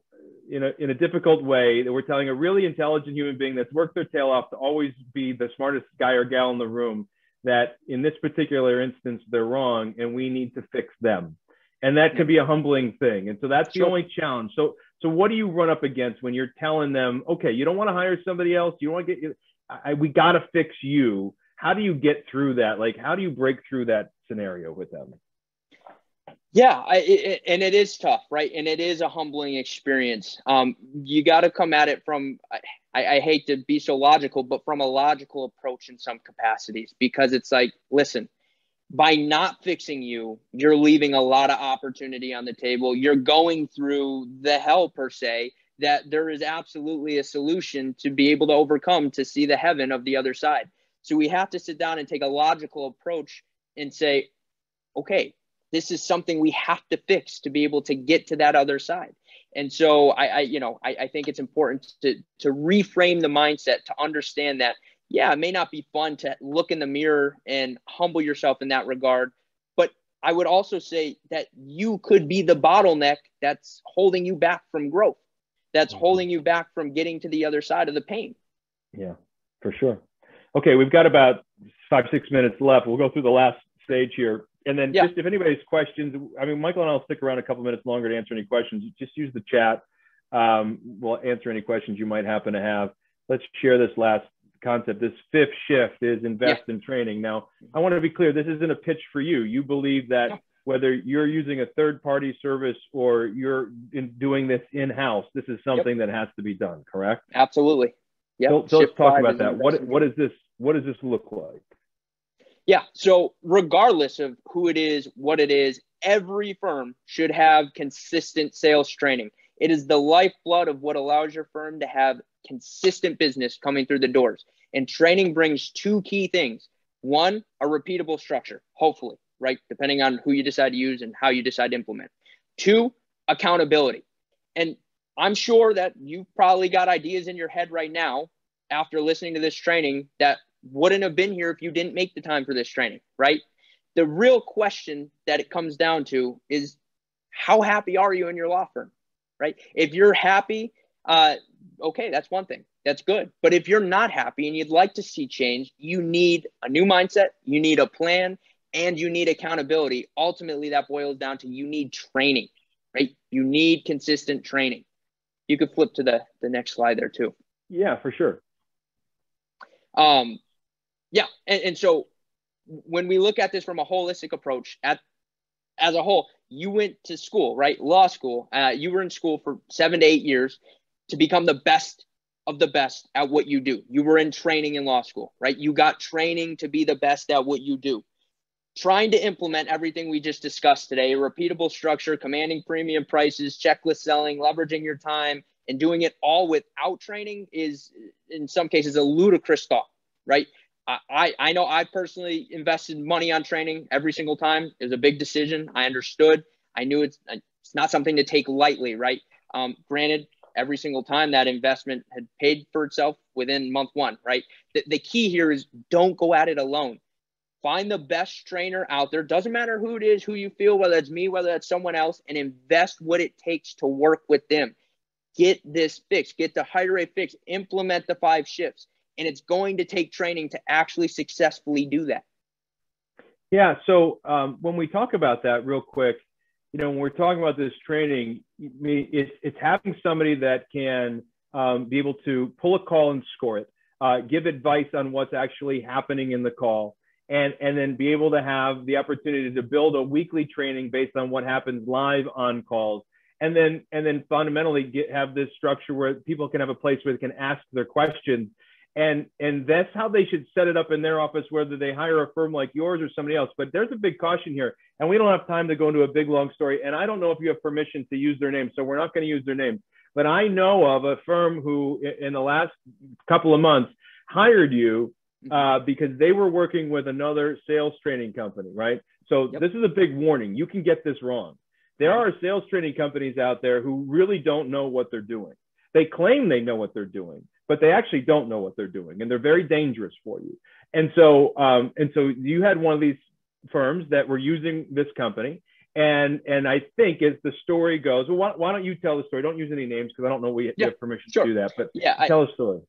in a, in a difficult way that we're telling a really intelligent human being that's worked their tail off to always be the smartest guy or gal in the room that in this particular instance they're wrong and we need to fix them. And that can be a humbling thing. And so that's the only challenge. So so what do you run up against when you're telling them okay you don't want to hire somebody else. You want to get I, we got to fix you. How do you get through that? Like how do you break through that scenario with them yeah, I, it, and it is tough, right? And it is a humbling experience. Um, you got to come at it from, I, I hate to be so logical, but from a logical approach in some capacities, because it's like, listen, by not fixing you, you're leaving a lot of opportunity on the table. You're going through the hell, per se, that there is absolutely a solution to be able to overcome to see the heaven of the other side. So we have to sit down and take a logical approach and say, okay, this is something we have to fix to be able to get to that other side. And so I, I you know, I, I think it's important to to reframe the mindset to understand that, yeah, it may not be fun to look in the mirror and humble yourself in that regard. But I would also say that you could be the bottleneck that's holding you back from growth, that's mm-hmm. holding you back from getting to the other side of the pain. Yeah, for sure. Okay, we've got about five, six minutes left. We'll go through the last stage here. And then yeah. just if anybody's questions, I mean, Michael and I'll stick around a couple minutes longer to answer any questions. Just use the chat. Um, we'll answer any questions you might happen to have. Let's share this last concept. This fifth shift is invest yeah. in training. Now, I want to be clear. This isn't a pitch for you. You believe that yeah. whether you're using a third party service or you're doing this in house, this is something yep. that has to be done, correct? Absolutely. Yeah. So, so let's talk about that. What what is this? What does this look like? Yeah. So regardless of who it is, what it is, every firm should have consistent sales training. It is the lifeblood of what allows your firm to have consistent business coming through the doors. And training brings two key things. One, a repeatable structure, hopefully, right? Depending on who you decide to use and how you decide to implement. Two, accountability. And I'm sure that you've probably got ideas in your head right now after listening to this training that wouldn't have been here if you didn't make the time for this training, right? The real question that it comes down to is how happy are you in your law firm, right? If you're happy, uh, okay, that's one thing. That's good. But if you're not happy and you'd like to see change, you need a new mindset, you need a plan, and you need accountability. Ultimately, that boils down to you need training, right? You need consistent training. You could flip to the, the next slide there too. Yeah, for sure. Um, yeah, and, and so when we look at this from a holistic approach, at as a whole, you went to school, right? Law school. Uh, you were in school for seven to eight years to become the best of the best at what you do. You were in training in law school, right? You got training to be the best at what you do. Trying to implement everything we just discussed today, repeatable structure, commanding premium prices, checklist selling, leveraging your time, and doing it all without training is, in some cases, a ludicrous thought, right? I, I know I personally invested money on training every single time. It was a big decision. I understood. I knew it's, it's not something to take lightly, right? Um, granted, every single time that investment had paid for itself within month one, right? The, the key here is don't go at it alone. Find the best trainer out there. Doesn't matter who it is, who you feel, whether it's me, whether it's someone else, and invest what it takes to work with them. Get this fixed, get the height rate fixed, implement the five shifts and it's going to take training to actually successfully do that. Yeah. So um, when we talk about that, real quick, you know, when we're talking about this training, it's it's having somebody that can um, be able to pull a call and score it, uh, give advice on what's actually happening in the call, and and then be able to have the opportunity to build a weekly training based on what happens live on calls, and then and then fundamentally get have this structure where people can have a place where they can ask their questions and and that's how they should set it up in their office whether they hire a firm like yours or somebody else. But there's a big caution here and we don't have time to go into a big long story. And i don't know if you have permission to use their name so we're not going to use their name. But i know of a firm who in the last couple of months hired you mm-hmm. uh, because they were working with another sales training company right? So yep. this is a big warning. You can get this wrong. There are sales training companies out there who really don't know what they're doing. They claim they know what they're doing but they actually don't know what they're doing and they're very dangerous for you. And so, um, and so you had one of these firms that were using this company. And, and I think as the story goes, well, why, why don't you tell the story? Don't use any names because I don't know we yeah, have permission sure. to do that, but yeah, tell I, a story.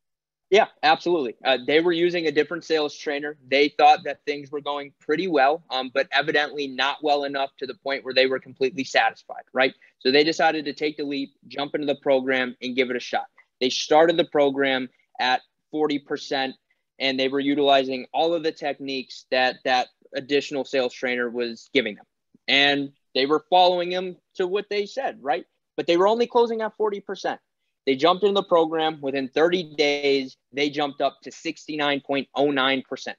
Yeah, absolutely. Uh, they were using a different sales trainer. They thought that things were going pretty well, um, but evidently not well enough to the point where they were completely satisfied, right? So they decided to take the leap, jump into the program, and give it a shot. They started the program at 40% and they were utilizing all of the techniques that that additional sales trainer was giving them. And they were following him to what they said, right? But they were only closing at 40%. They jumped in the program within 30 days, they jumped up to 69.09%.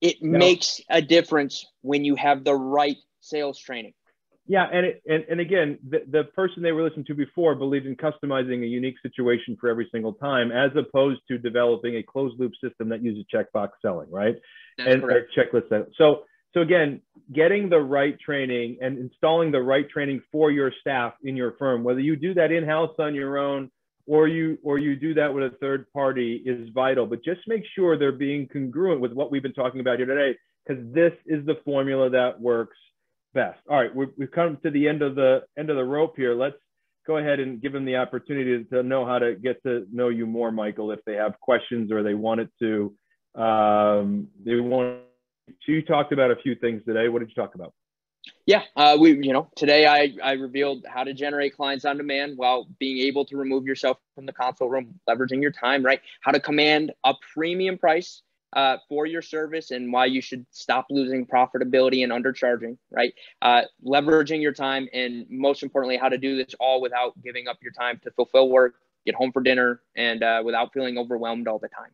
It no. makes a difference when you have the right sales training. Yeah, and it, and, and again, the, the person they were listening to before believed in customizing a unique situation for every single time, as opposed to developing a closed loop system that uses checkbox selling, right? That's and correct. checklist selling. So so again, getting the right training and installing the right training for your staff in your firm, whether you do that in house on your own or you or you do that with a third party, is vital. But just make sure they're being congruent with what we've been talking about here today, because this is the formula that works best. All right, we've, we've come to the end of the end of the rope here. Let's go ahead and give them the opportunity to know how to get to know you more, Michael. If they have questions or they wanted to, um, they want. You talked about a few things today. What did you talk about? Yeah, uh, we you know today I I revealed how to generate clients on demand while being able to remove yourself from the consult room, leveraging your time, right? How to command a premium price uh, for your service and why you should stop losing profitability and undercharging, right? Uh, leveraging your time and most importantly, how to do this all without giving up your time to fulfill work, get home for dinner, and uh, without feeling overwhelmed all the time.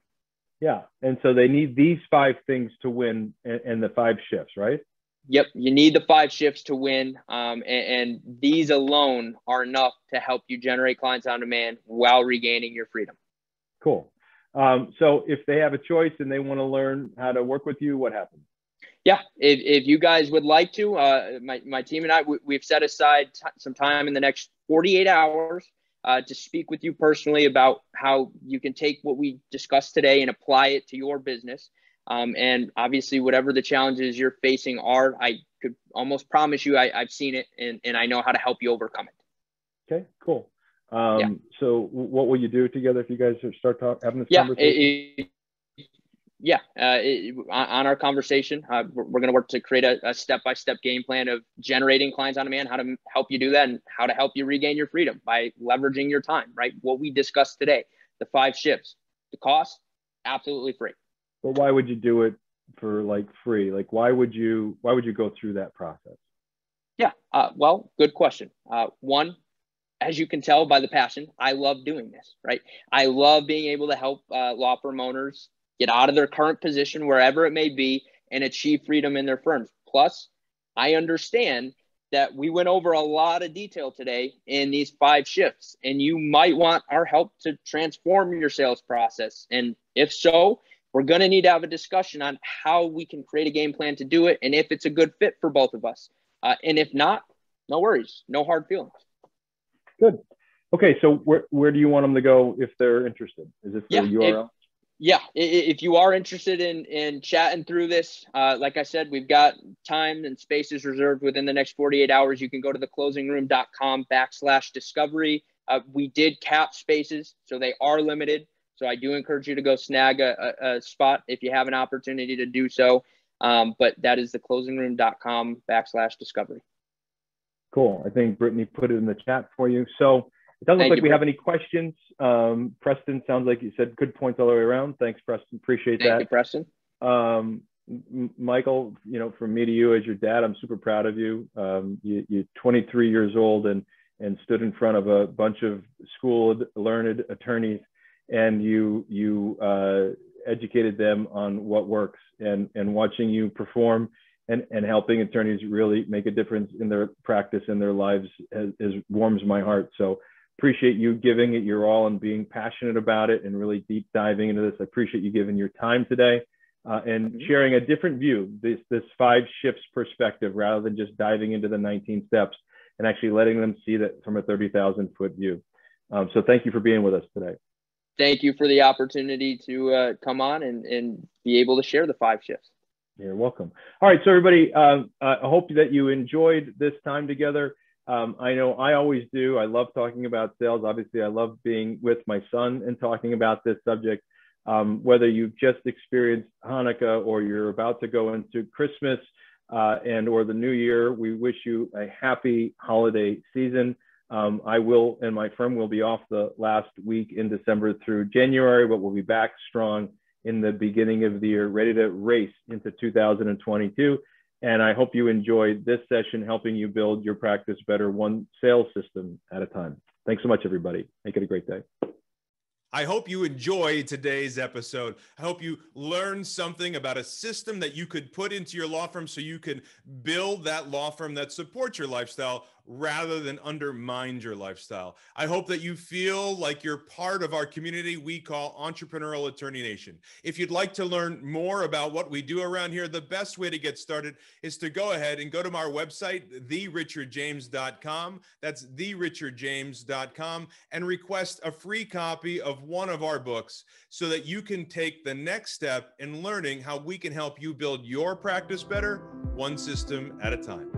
Yeah, and so they need these five things to win, and, and the five shifts, right? Yep, you need the five shifts to win, um, and, and, these alone are enough to help you generate clients on demand while regaining your freedom. Cool. Um, so if they have a choice and they want to learn how to work with you, what happens? Yeah, if, if you guys would like to, uh, my, my team and I, we, have set aside t- some time in the next 48 hours uh, to speak with you personally about how you can take what we discussed today and apply it to your business. Um, and obviously, whatever the challenges you're facing are, I could almost promise you I, have seen it and, and I know how to help you overcome it. Okay, cool. Um, yeah. So, what will you do together if you guys start talk, having this yeah, conversation? It, it, yeah, uh, it, on our conversation, uh, we're, we're going to work to create a step by step game plan of generating clients on demand, how to help you do that, and how to help you regain your freedom by leveraging your time, right? What we discussed today, the five shifts, the cost, absolutely free. But why would you do it for like free? Like, why would you, why would you go through that process? Yeah, uh, well, good question. Uh, one, as you can tell by the passion, I love doing this, right? I love being able to help uh, law firm owners get out of their current position, wherever it may be, and achieve freedom in their firms. Plus, I understand that we went over a lot of detail today in these five shifts, and you might want our help to transform your sales process. And if so, we're going to need to have a discussion on how we can create a game plan to do it and if it's a good fit for both of us. Uh, and if not, no worries, no hard feelings. Good. Okay, so where, where do you want them to go if they're interested? Is this the yeah, URL? If, yeah, if you are interested in in chatting through this, uh, like I said, we've got time and spaces reserved within the next 48 hours. You can go to theclosingroom.com backslash discovery. Uh, we did cap spaces, so they are limited. So I do encourage you to go snag a, a, a spot if you have an opportunity to do so. Um, but that is theclosingroom.com backslash discovery. Cool. I think Brittany put it in the chat for you. So it doesn't Thank look like we have any questions. Um, Preston, sounds like you said good points all the way around. Thanks, Preston. Appreciate Thank that. You, Preston. Um, Michael, you know, from me to you as your dad, I'm super proud of you. Um, you. You're 23 years old and and stood in front of a bunch of schooled, learned attorneys, and you you uh, educated them on what works. And and watching you perform and and helping attorneys really make a difference in their practice and their lives is warms my heart. So appreciate you giving it your all and being passionate about it and really deep diving into this. I appreciate you giving your time today uh, and mm-hmm. sharing a different view, this, this five shifts perspective, rather than just diving into the 19 steps and actually letting them see that from a 30,000 foot view. Um, so thank you for being with us today. Thank you for the opportunity to uh, come on and, and be able to share the five shifts. You're welcome. All right, so everybody, um, I hope that you enjoyed this time together. Um, I know I always do. I love talking about sales. Obviously, I love being with my son and talking about this subject. Um, whether you've just experienced Hanukkah or you're about to go into Christmas uh, and or the New Year, we wish you a happy holiday season. Um, I will and my firm will be off the last week in December through January, but we'll be back strong in the beginning of the year, ready to race into 2022. And I hope you enjoyed this session helping you build your practice better one sales system at a time. Thanks so much, everybody. Make it a great day. I hope you enjoyed today's episode. I hope you learned something about a system that you could put into your law firm so you can build that law firm that supports your lifestyle rather than undermine your lifestyle. I hope that you feel like you're part of our community we call Entrepreneurial Attorney Nation. If you'd like to learn more about what we do around here, the best way to get started is to go ahead and go to our website, therichardjames.com. That's therichardjames.com and request a free copy of one of our books so that you can take the next step in learning how we can help you build your practice better, one system at a time.